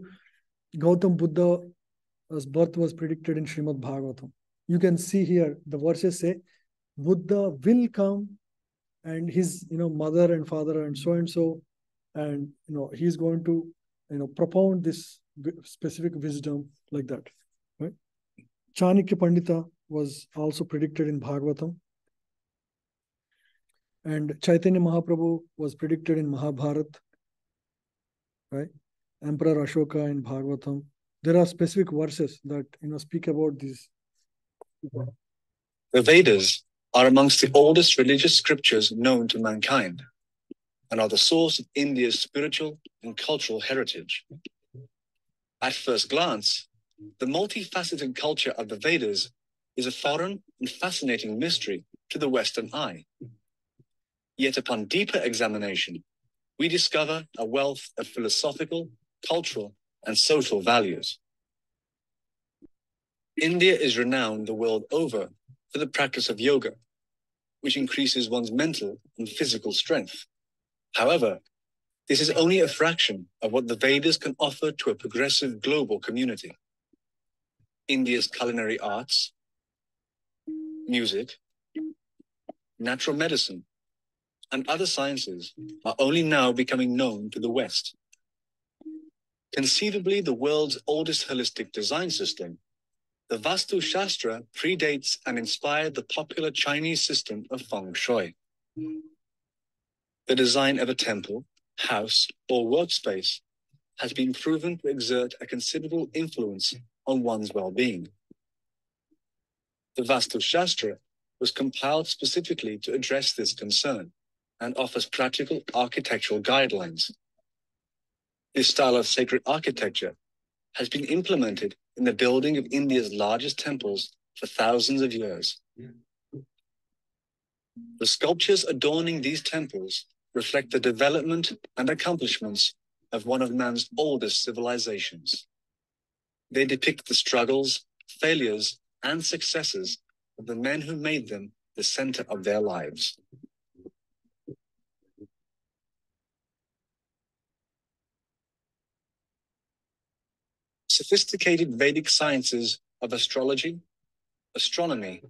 Gautam Buddha's birth was predicted in Srimad Bhagavatam. You can see here the verses say, Buddha will come and his, you know, mother and father and so and so, and, you know, he's going to, you know, propound this specific wisdom like that? Chanakya Pandita was also predicted in Bhagavatam. And Chaitanya Mahaprabhu was predicted in Mahabharat, right? Emperor Ashoka in Bhagavatam. There are specific verses that you know speak about this. The Vedas are amongst the oldest religious scriptures known to mankind and are the source of India's spiritual and cultural heritage. At first glance, the multifaceted culture of the Vedas is a foreign and fascinating mystery to the Western eye. Yet upon deeper examination, we discover a wealth of philosophical, cultural, and social values. India is renowned the world over for the practice of yoga, which increases one's mental and physical strength. However, this is only a fraction of what the Vedas can offer to a progressive global community. India's culinary arts, music, natural medicine, and other sciences are only now becoming known to the West. Conceivably, the world's oldest holistic design system, the Vastu Shastra predates and inspired the popular Chinese system of feng shui. The design of a temple, house, or workspace has been proven to exert a considerable influence on one's well being. The Vastu Shastra was compiled specifically to address this concern and offers practical architectural guidelines. This style of sacred architecture has been implemented in the building of India's largest temples for thousands of years. The sculptures adorning these temples reflect the development and accomplishments of one of man's oldest civilizations. They depict the struggles, failures, and successes of the men who made them the center of their lives. Sophisticated Vedic sciences of astrology, astronomy,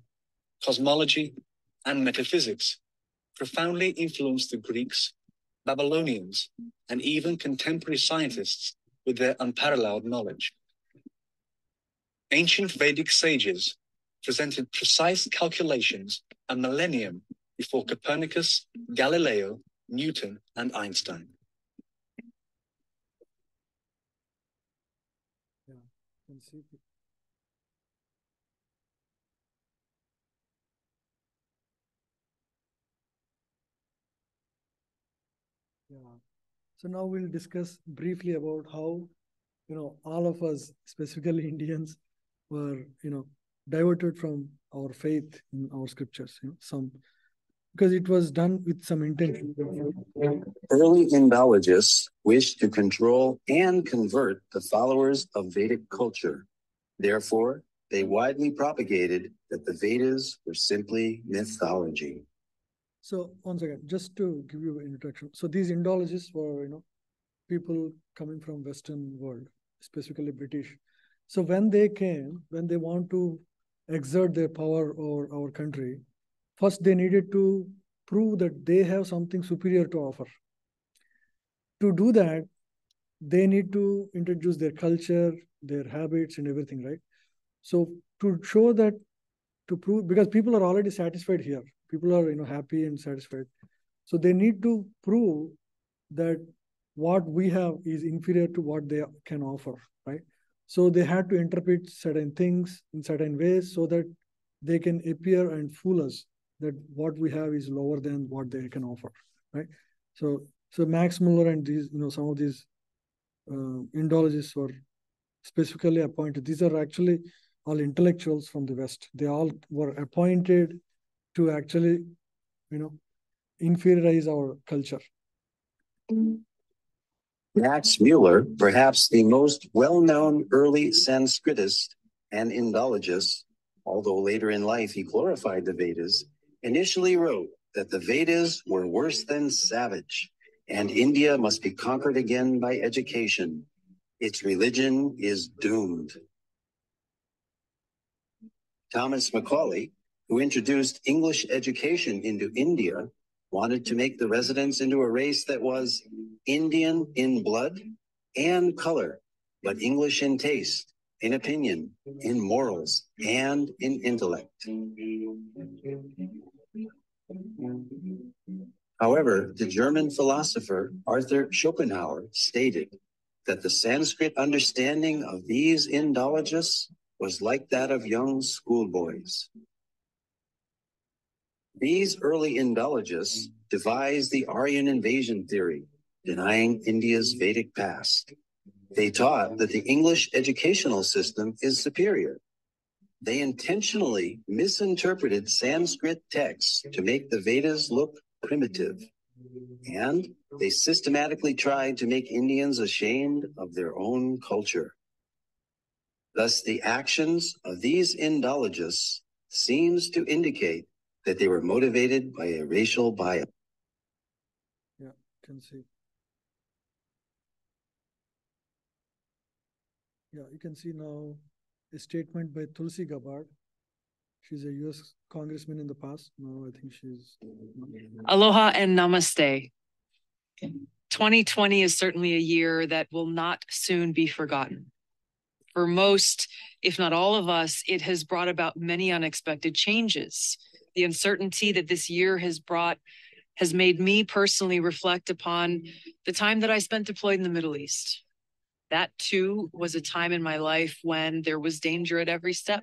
cosmology, and metaphysics profoundly influenced the Greeks, Babylonians, and even contemporary scientists with their unparalleled knowledge. Ancient Vedic sages presented precise calculations a millennium before Copernicus, Galileo, Newton, and Einstein. Yeah. So now we'll discuss briefly about how, you know, all of us, specifically Indians, were, you know, diverted from our faith in our scriptures, you know, some because it was done with some intention. Early Indologists wished to control and convert the followers of Vedic culture. Therefore, they widely propagated that the Vedas were simply mythology. So once again, just to give you an introduction. So these Indologists were, you know, people coming from Western world, specifically British. So when they came, when they want to exert their power over our country, first they needed to prove that they have something superior to offer. To do that, they need to introduce their culture, their habits, and everything, right? So to show that, to prove, because people are already satisfied here, people are you know happy and satisfied, so they need to prove that what we have is inferior to what they can offer, right? So they had to interpret certain things in certain ways so that they can appear and fool us that what we have is lower than what they can offer, right? So, so Max Muller and these, you know, some of these uh, Indologists were specifically appointed. These are actually all intellectuals from the West. They all were appointed to actually, you know, inferiorize our culture. Max Muller, perhaps the most well-known early Sanskritist and Indologist, although later in life he glorified the Vedas, initially wrote that the Vedas were worse than savage, and India must be conquered again by education. Its religion is doomed. Thomas Macaulay, who introduced English education into India, wanted to make the residents into a race that was Indian in blood and color, but English in taste, in opinion, in morals, and in intellect. However, the German philosopher Arthur Schopenhauer stated that the Sanskrit understanding of these Indologists was like that of young schoolboys. These early Indologists devised the Aryan invasion theory, denying India's Vedic past. They taught that the English educational system is superior. They intentionally misinterpreted Sanskrit texts to make the Vedas look primitive. And they systematically tried to make Indians ashamed of their own culture. Thus, the actions of these Indologists seems to indicate that they were motivated by a racial bias. Yeah, you can see. Yeah, you can see now a statement by Tulsi Gabbard. She's a US congressman in the past. Now I think she's. Aloha and namaste. 2020 is certainly a year that will not soon be forgotten. For most, if not all of us, it has brought about many unexpected changes. The uncertainty that this year has brought has made me personally reflect upon the time that I spent deployed in the Middle East. That too was a time in my life when there was danger at every step.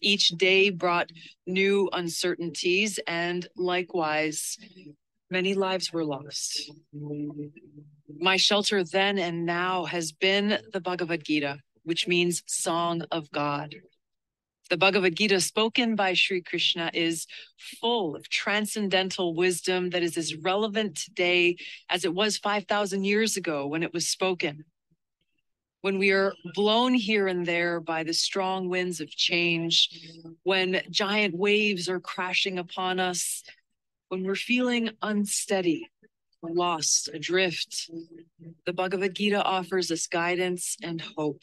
Each day brought new uncertainties, and likewise, many lives were lost. My shelter then and now has been the Bhagavad Gita, which means Song of God. The Bhagavad Gita, spoken by Sri Krishna, is full of transcendental wisdom that is as relevant today as it was 5,000 years ago when it was spoken. when we are blown here and there by the strong winds of change, when giant waves are crashing upon us, when we're feeling unsteady, lost, adrift, the Bhagavad Gita offers us guidance and hope.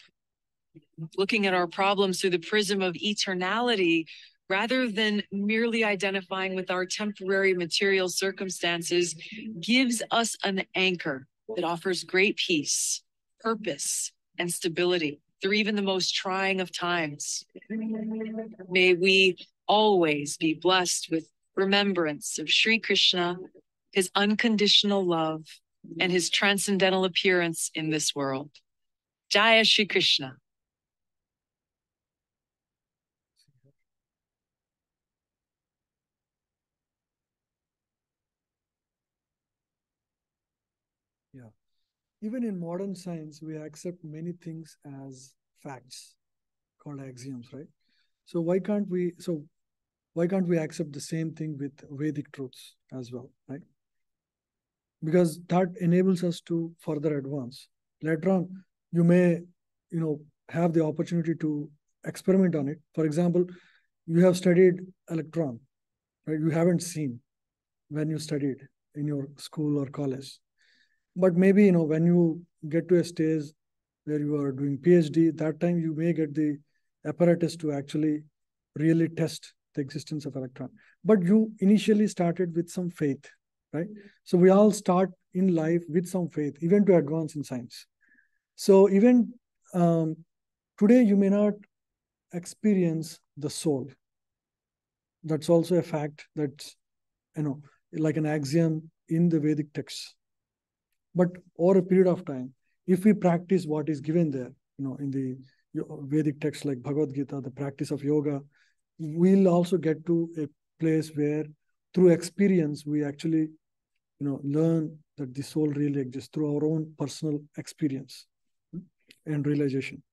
Looking at our problems through the prism of eternality, rather than merely identifying with our temporary material circumstances, gives us an anchor that offers great peace, purpose, and stability through even the most trying of times. May we always be blessed with remembrance of Sri Krishna, his unconditional love, and his transcendental appearance in this world. Jaya Shri Krishna. Yeah. Even in modern science, we accept many things as facts called axioms, right? So why can't we so why can't we accept the same thing with Vedic truths as well, right? Because that enables us to further advance. Later on, you may, you know, have the opportunity to experiment on it. For example, you have studied electron, right? You haven't seen when you studied in your school or college but maybe you know when you get to a stage where you are doing phd that time you may get the apparatus to actually really test the existence of electron. But you initially started with some faith right? So we all start in life with some faith even to advance in science. So even um, today you may not experience the soul. That's also a fact that's you know like an axiom in the vedic texts but over a period of time, if we practice what is given there, you know, in the Vedic texts like Bhagavad Gita, the practice of yoga, we'll also get to a place where through experience, we actually, you know, learn that the soul really exists through our own personal experience and realization.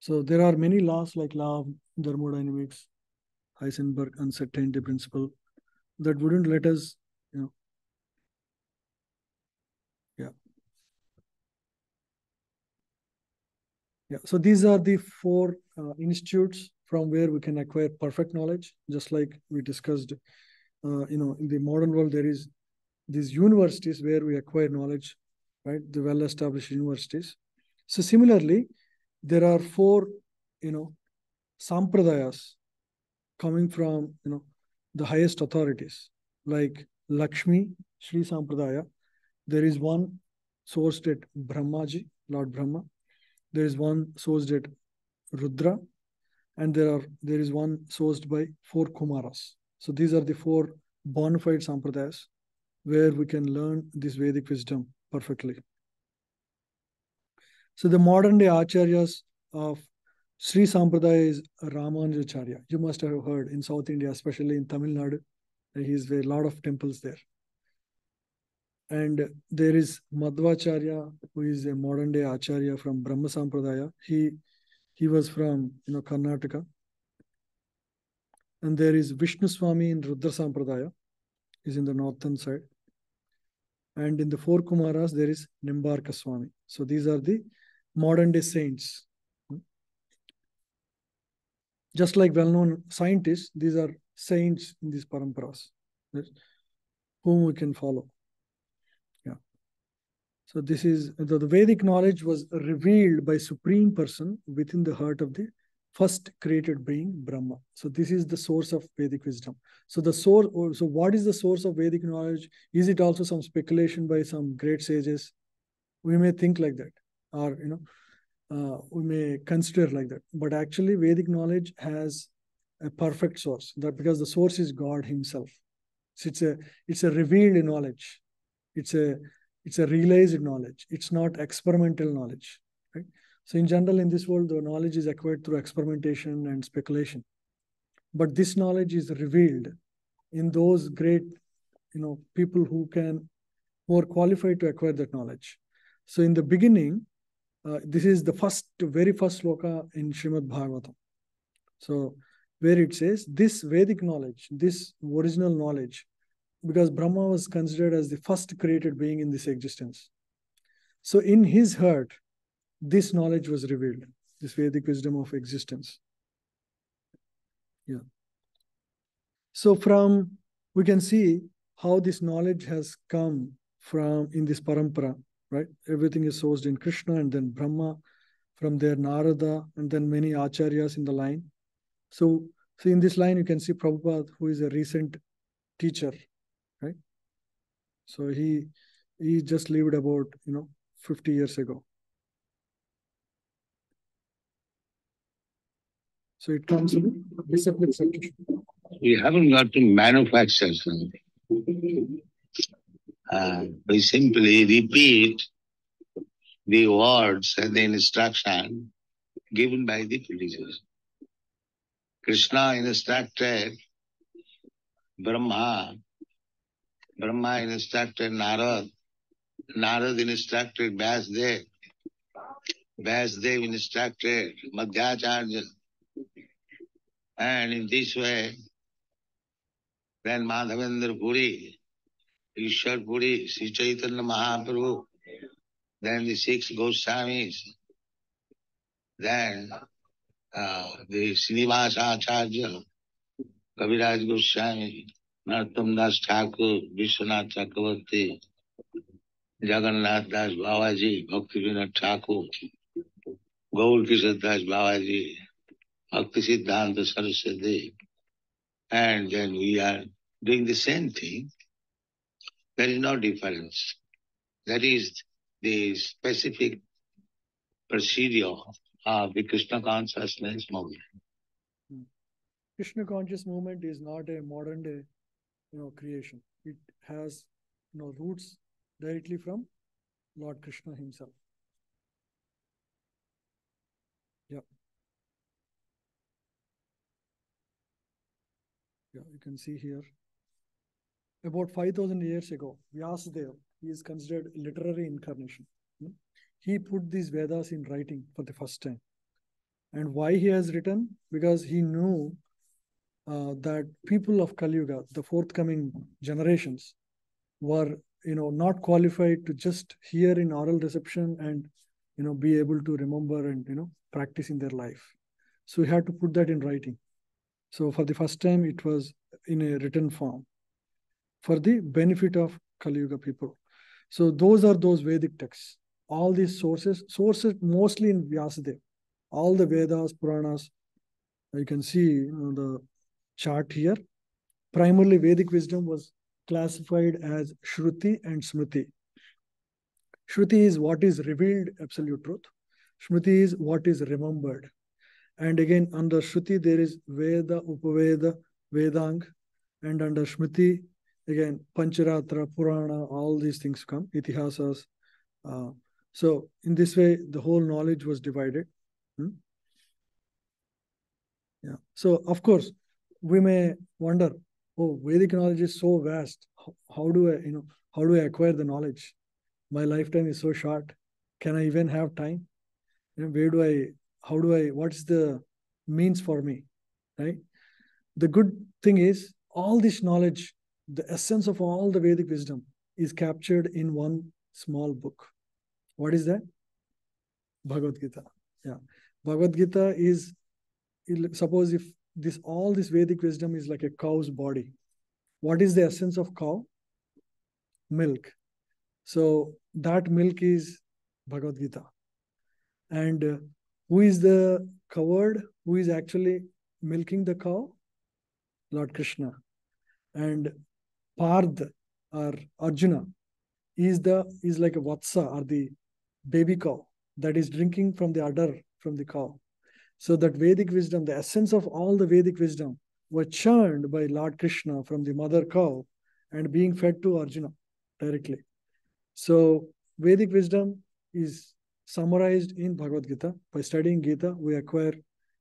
So there are many laws like law of thermodynamics, Heisenberg uncertainty principle that wouldn't let us, you know, Yeah, so these are the four uh, institutes from where we can acquire perfect knowledge, just like we discussed. Uh, you know, in the modern world, there is these universities where we acquire knowledge, right? The well-established universities. So similarly, there are four, you know, sampradayas coming from, you know, the highest authorities, like Lakshmi, Sri Sampradaya. There is one sourced at Brahmaji, Lord Brahma there is one sourced at Rudra, and there are there is one sourced by four Kumaras. So these are the four bona fide sampradayas where we can learn this Vedic wisdom perfectly. So the modern day acharyas of Sri Sampradaya is Ramanujacharya. You must have heard in South India, especially in Tamil Nadu. He's a lot of temples there. And there is Madhvacharya, who is a modern day Acharya from Brahma Sampradaya. He, he was from you know, Karnataka. And there is Vishnu Swami in Rudra Sampradaya, is in the northern side. And in the four Kumaras, there is Nimbarka Swami. So these are the modern day saints. Just like well known scientists, these are saints in these paramparas, whom we can follow. So this is the, the Vedic knowledge was revealed by supreme person within the heart of the first created being Brahma. So this is the source of Vedic wisdom. So the source. So what is the source of Vedic knowledge? Is it also some speculation by some great sages? We may think like that, or you know, uh, we may consider like that. But actually, Vedic knowledge has a perfect source. That because the source is God Himself. So it's a it's a revealed knowledge. It's a it's a realized knowledge. It's not experimental knowledge, right? So in general, in this world, the knowledge is acquired through experimentation and speculation. But this knowledge is revealed in those great, you know, people who can, who are qualified to acquire that knowledge. So in the beginning, uh, this is the first, very first sloka in Srimad Bhagavatam. So where it says, this Vedic knowledge, this original knowledge because Brahma was considered as the first created being in this existence. So in his heart, this knowledge was revealed, this Vedic wisdom of existence. Yeah. So from we can see how this knowledge has come from in this parampara, right? Everything is sourced in Krishna and then Brahma, from there Narada, and then many acharyas in the line. So, so in this line, you can see Prabhupada, who is a recent teacher? So he he just lived about you know 50 years ago. So it comes in disciplic succession. We haven't got to manufacture something. Uh, we simply repeat the words and the instruction given by the producers. Krishna instructed Brahma, Brahma instructed Narad, Narad instructed Vyasdev, Vyasdev instructed Madhyacharya. And in this way, then Madhavendra Puri, Ishwar Puri, Sri Chaitanya Mahaprabhu, then the six Goswamis, then uh, the Srinivasa Acharya, Kaviraj Goswami, Bhakti Siddhanta Saraswati, and then we are doing the same thing. There is no difference. That is the specific procedure of the Krishna consciousness movement. Hmm. Krishna conscious movement is not a modern day, you know, creation. It has, you know, roots directly from Lord Krishna himself. Yeah. Yeah, you can see here. About 5,000 years ago, Vyasadeva, he is considered literary incarnation. Hmm? He put these Vedas in writing for the first time. And why he has written? Because he knew uh, that people of Kali Yuga, the forthcoming generations, were you know not qualified to just hear in oral reception and you know be able to remember and you know practice in their life. So we had to put that in writing. So for the first time, it was in a written form for the benefit of Kali Yuga people. So those are those Vedic texts. All these sources, sources mostly in Vyasadeva. All the Vedas, Puranas, you can see you know, the chart here. Primarily, Vedic wisdom was classified as Shruti and Smriti. Shruti is what is revealed absolute truth. Smriti is what is remembered. And again, under Shruti, there is Veda, Upaveda, Vedang, and under Smriti, again, Pancharatra, Purana, all these things come, Itihasas. Uh, so, in this way, the whole knowledge was divided. Hmm? Yeah. So, of course, we may wonder, oh, Vedic knowledge is so vast. How, how do I, you know, how do I acquire the knowledge? My lifetime is so short. Can I even have time? You know, where do I, how do I, what's the means for me? Right? The good thing is all this knowledge, the essence of all the Vedic wisdom is captured in one small book. What is that? Bhagavad Gita. Yeah. Bhagavad Gita is, suppose if this all this Vedic wisdom is like a cow's body. What is the essence of cow? Milk. So that milk is Bhagavad Gita. And uh, who is the coward? Who is actually milking the cow? Lord Krishna. And Parth or Arjuna is the is like a vatsa or the baby cow that is drinking from the udder from the cow. So that Vedic wisdom, the essence of all the Vedic wisdom, were churned by Lord Krishna from the mother cow and being fed to Arjuna directly. So Vedic wisdom is summarized in Bhagavad Gita. By studying Gita, we acquire,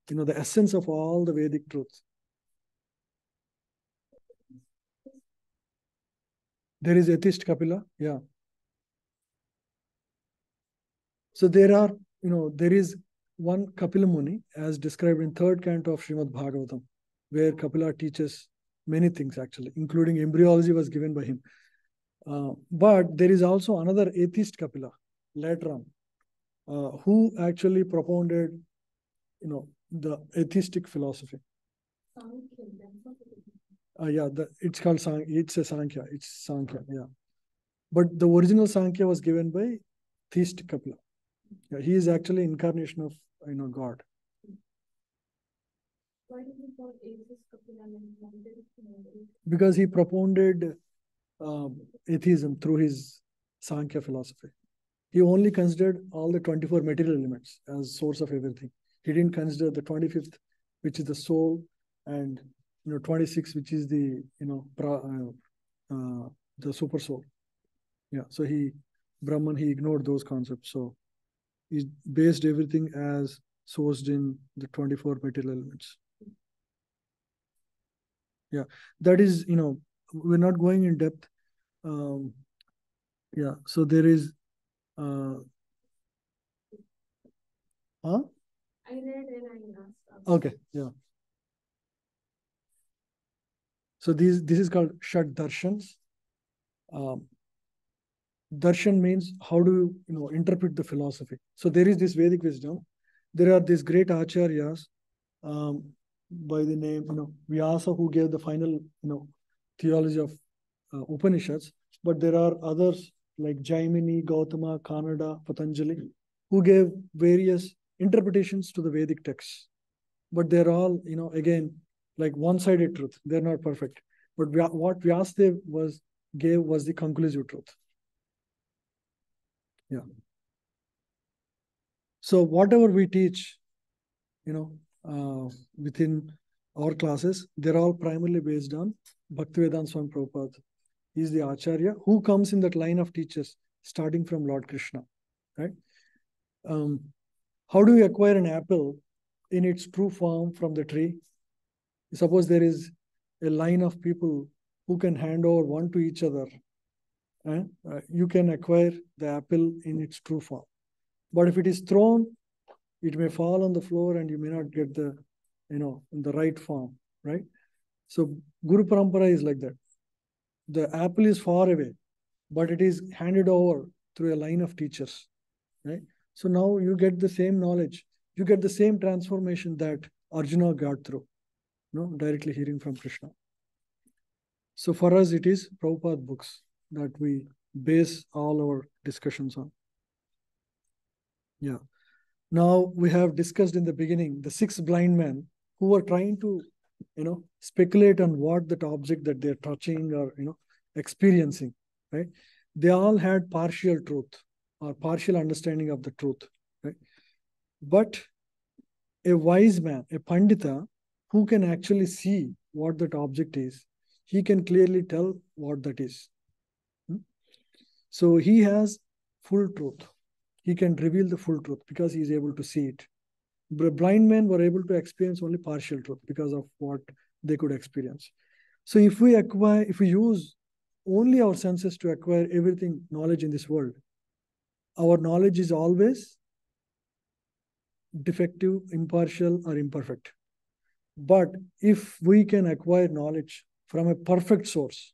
you know, the essence of all the Vedic truths. There is atheist Kapila, yeah. So there are, you know, there is one Kapila Muni as described in third canto of Srimad Bhagavatam, where Kapila teaches many things actually, including embryology was given by him. Uh, but there is also another atheist Kapila later on, uh, who actually propounded, you know, the atheistic philosophy. Uh, yeah, the, it's called Sang, it's a Sankhya, it's Sankhya, yeah. But the original Sankhya was given by theist Kapila. Yeah, he is actually incarnation of you know God. Because he propounded um, atheism through his Sankhya philosophy. He only considered all the 24 material elements as source of everything. He didn't consider the 25th, which is the soul, and you know 26, which is the you know pra, uh, uh, the super soul. Yeah, so he Brahman he ignored those concepts. So he based everything as sourced in the 24 material elements. Yeah, that is you know we're not going in depth. Um, yeah, so there is. Uh, huh? I read and I asked. Okay, yeah. So these this is called Shad Darshans. Um, darshan means how do you, you know interpret the philosophy. So there is this Vedic wisdom. There are these great acharyas um, by the name you know Vyasa who gave the final you know theology of uh, Upanishads. But there are others like Jaimini, Gautama, Kanada, Patanjali who gave various interpretations to the Vedic texts. But they're all, you know, again, like one-sided truth. They're not perfect. But what Vyasadeva was gave was the conclusive truth. Yeah. So whatever we teach, you know, uh, within our classes, they're all primarily based on Bhaktivedanta Swami Prabhupada. The Acharya who comes in that line of teachers, starting from Lord Krishna, right? Um, how do we acquire an apple in its true form from the tree? Suppose there is a line of people who can hand over one to each other. Eh? Uh, you can acquire the apple in its true form. But if it is thrown, it may fall on the floor and you may not get the, you know, the right form, right? So Guru Parampara is like that. The apple is far away, but it is handed over through a line of teachers, right? So now you get the same knowledge. You get the same transformation that Arjuna got through, you know, directly hearing from Krishna. So for us, it is Prabhupada books that we base all our discussions on. Yeah. Now we have discussed in the beginning the six blind men who were trying to, you know, speculate on what that object that they're touching or, you know, experiencing, right? They all had partial truth or partial understanding of the truth, right? But a wise man, a pandita, who can actually see what that object is, he can clearly tell what that is. So he has full truth. He can reveal the full truth because he is able to see it. Blind men were able to experience only partial truth because of what they could experience. So if we acquire, if we use only our senses to acquire everything knowledge in this world, our knowledge is always defective, impartial, or imperfect. But if we can acquire knowledge from a perfect source,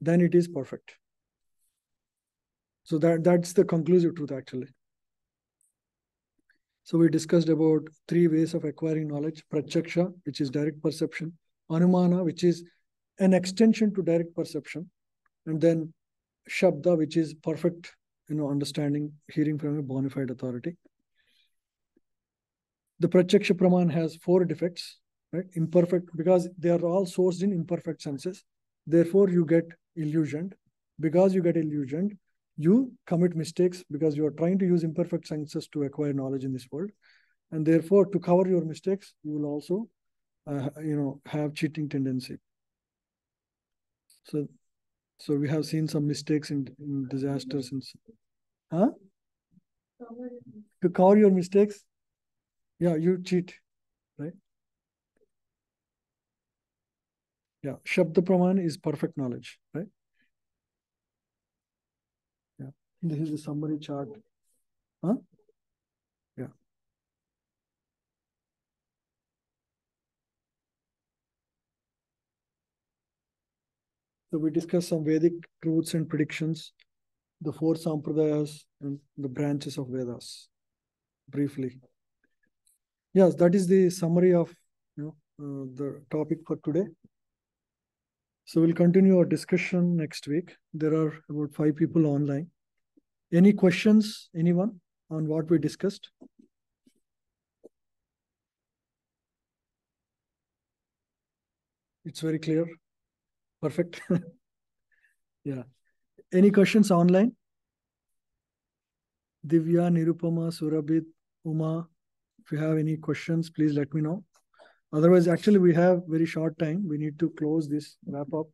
then it is perfect. So that, that's the conclusive truth actually. So we discussed about three ways of acquiring knowledge, pratyaksha, which is direct perception, anumana, which is an extension to direct perception, and then shabda, which is perfect you know, understanding, hearing from a bona fide authority. The Pratyaksha Praman has four defects, right? Imperfect, because they are all sourced in imperfect senses. Therefore, you get illusioned. Because you get illusioned, you commit mistakes because you are trying to use imperfect senses to acquire knowledge in this world. And therefore, to cover your mistakes, you will also, uh, you know, have cheating tendency. So so we have seen some mistakes in, in disasters and huh? To cover your mistakes, yeah, you cheat, right? Yeah, Shabda Praman is perfect knowledge, right? Yeah, this is the summary chart. Huh? Yeah. So we discussed some Vedic truths and predictions. the four sampradayas and the branches of Vedas briefly. Yes, that is the summary of you know uh, the topic for today. So we'll continue our discussion next week. There are about five people online. Any questions, anyone, on what we discussed? It's very clear. Perfect. yeah. Any questions online? Divya, Nirupama, Surabhit, Uma, if you have any questions, please let me know. Otherwise, actually, we have very short time. We need to close this, wrap up.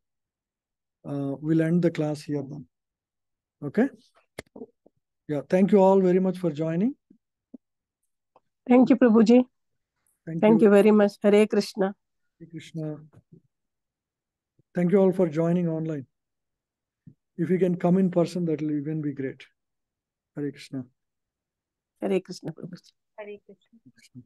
Uh, we'll end the class here then. Okay? Yeah, thank you all very much for joining. Thank you, Prabhuji. Thank, Thank you very much. Hare Krishna. Hare Krishna. Thank you all for joining online. If you can come in person, that will even be great. Hare Krishna. Hare Krishna, Prabhuji. Hare Krishna.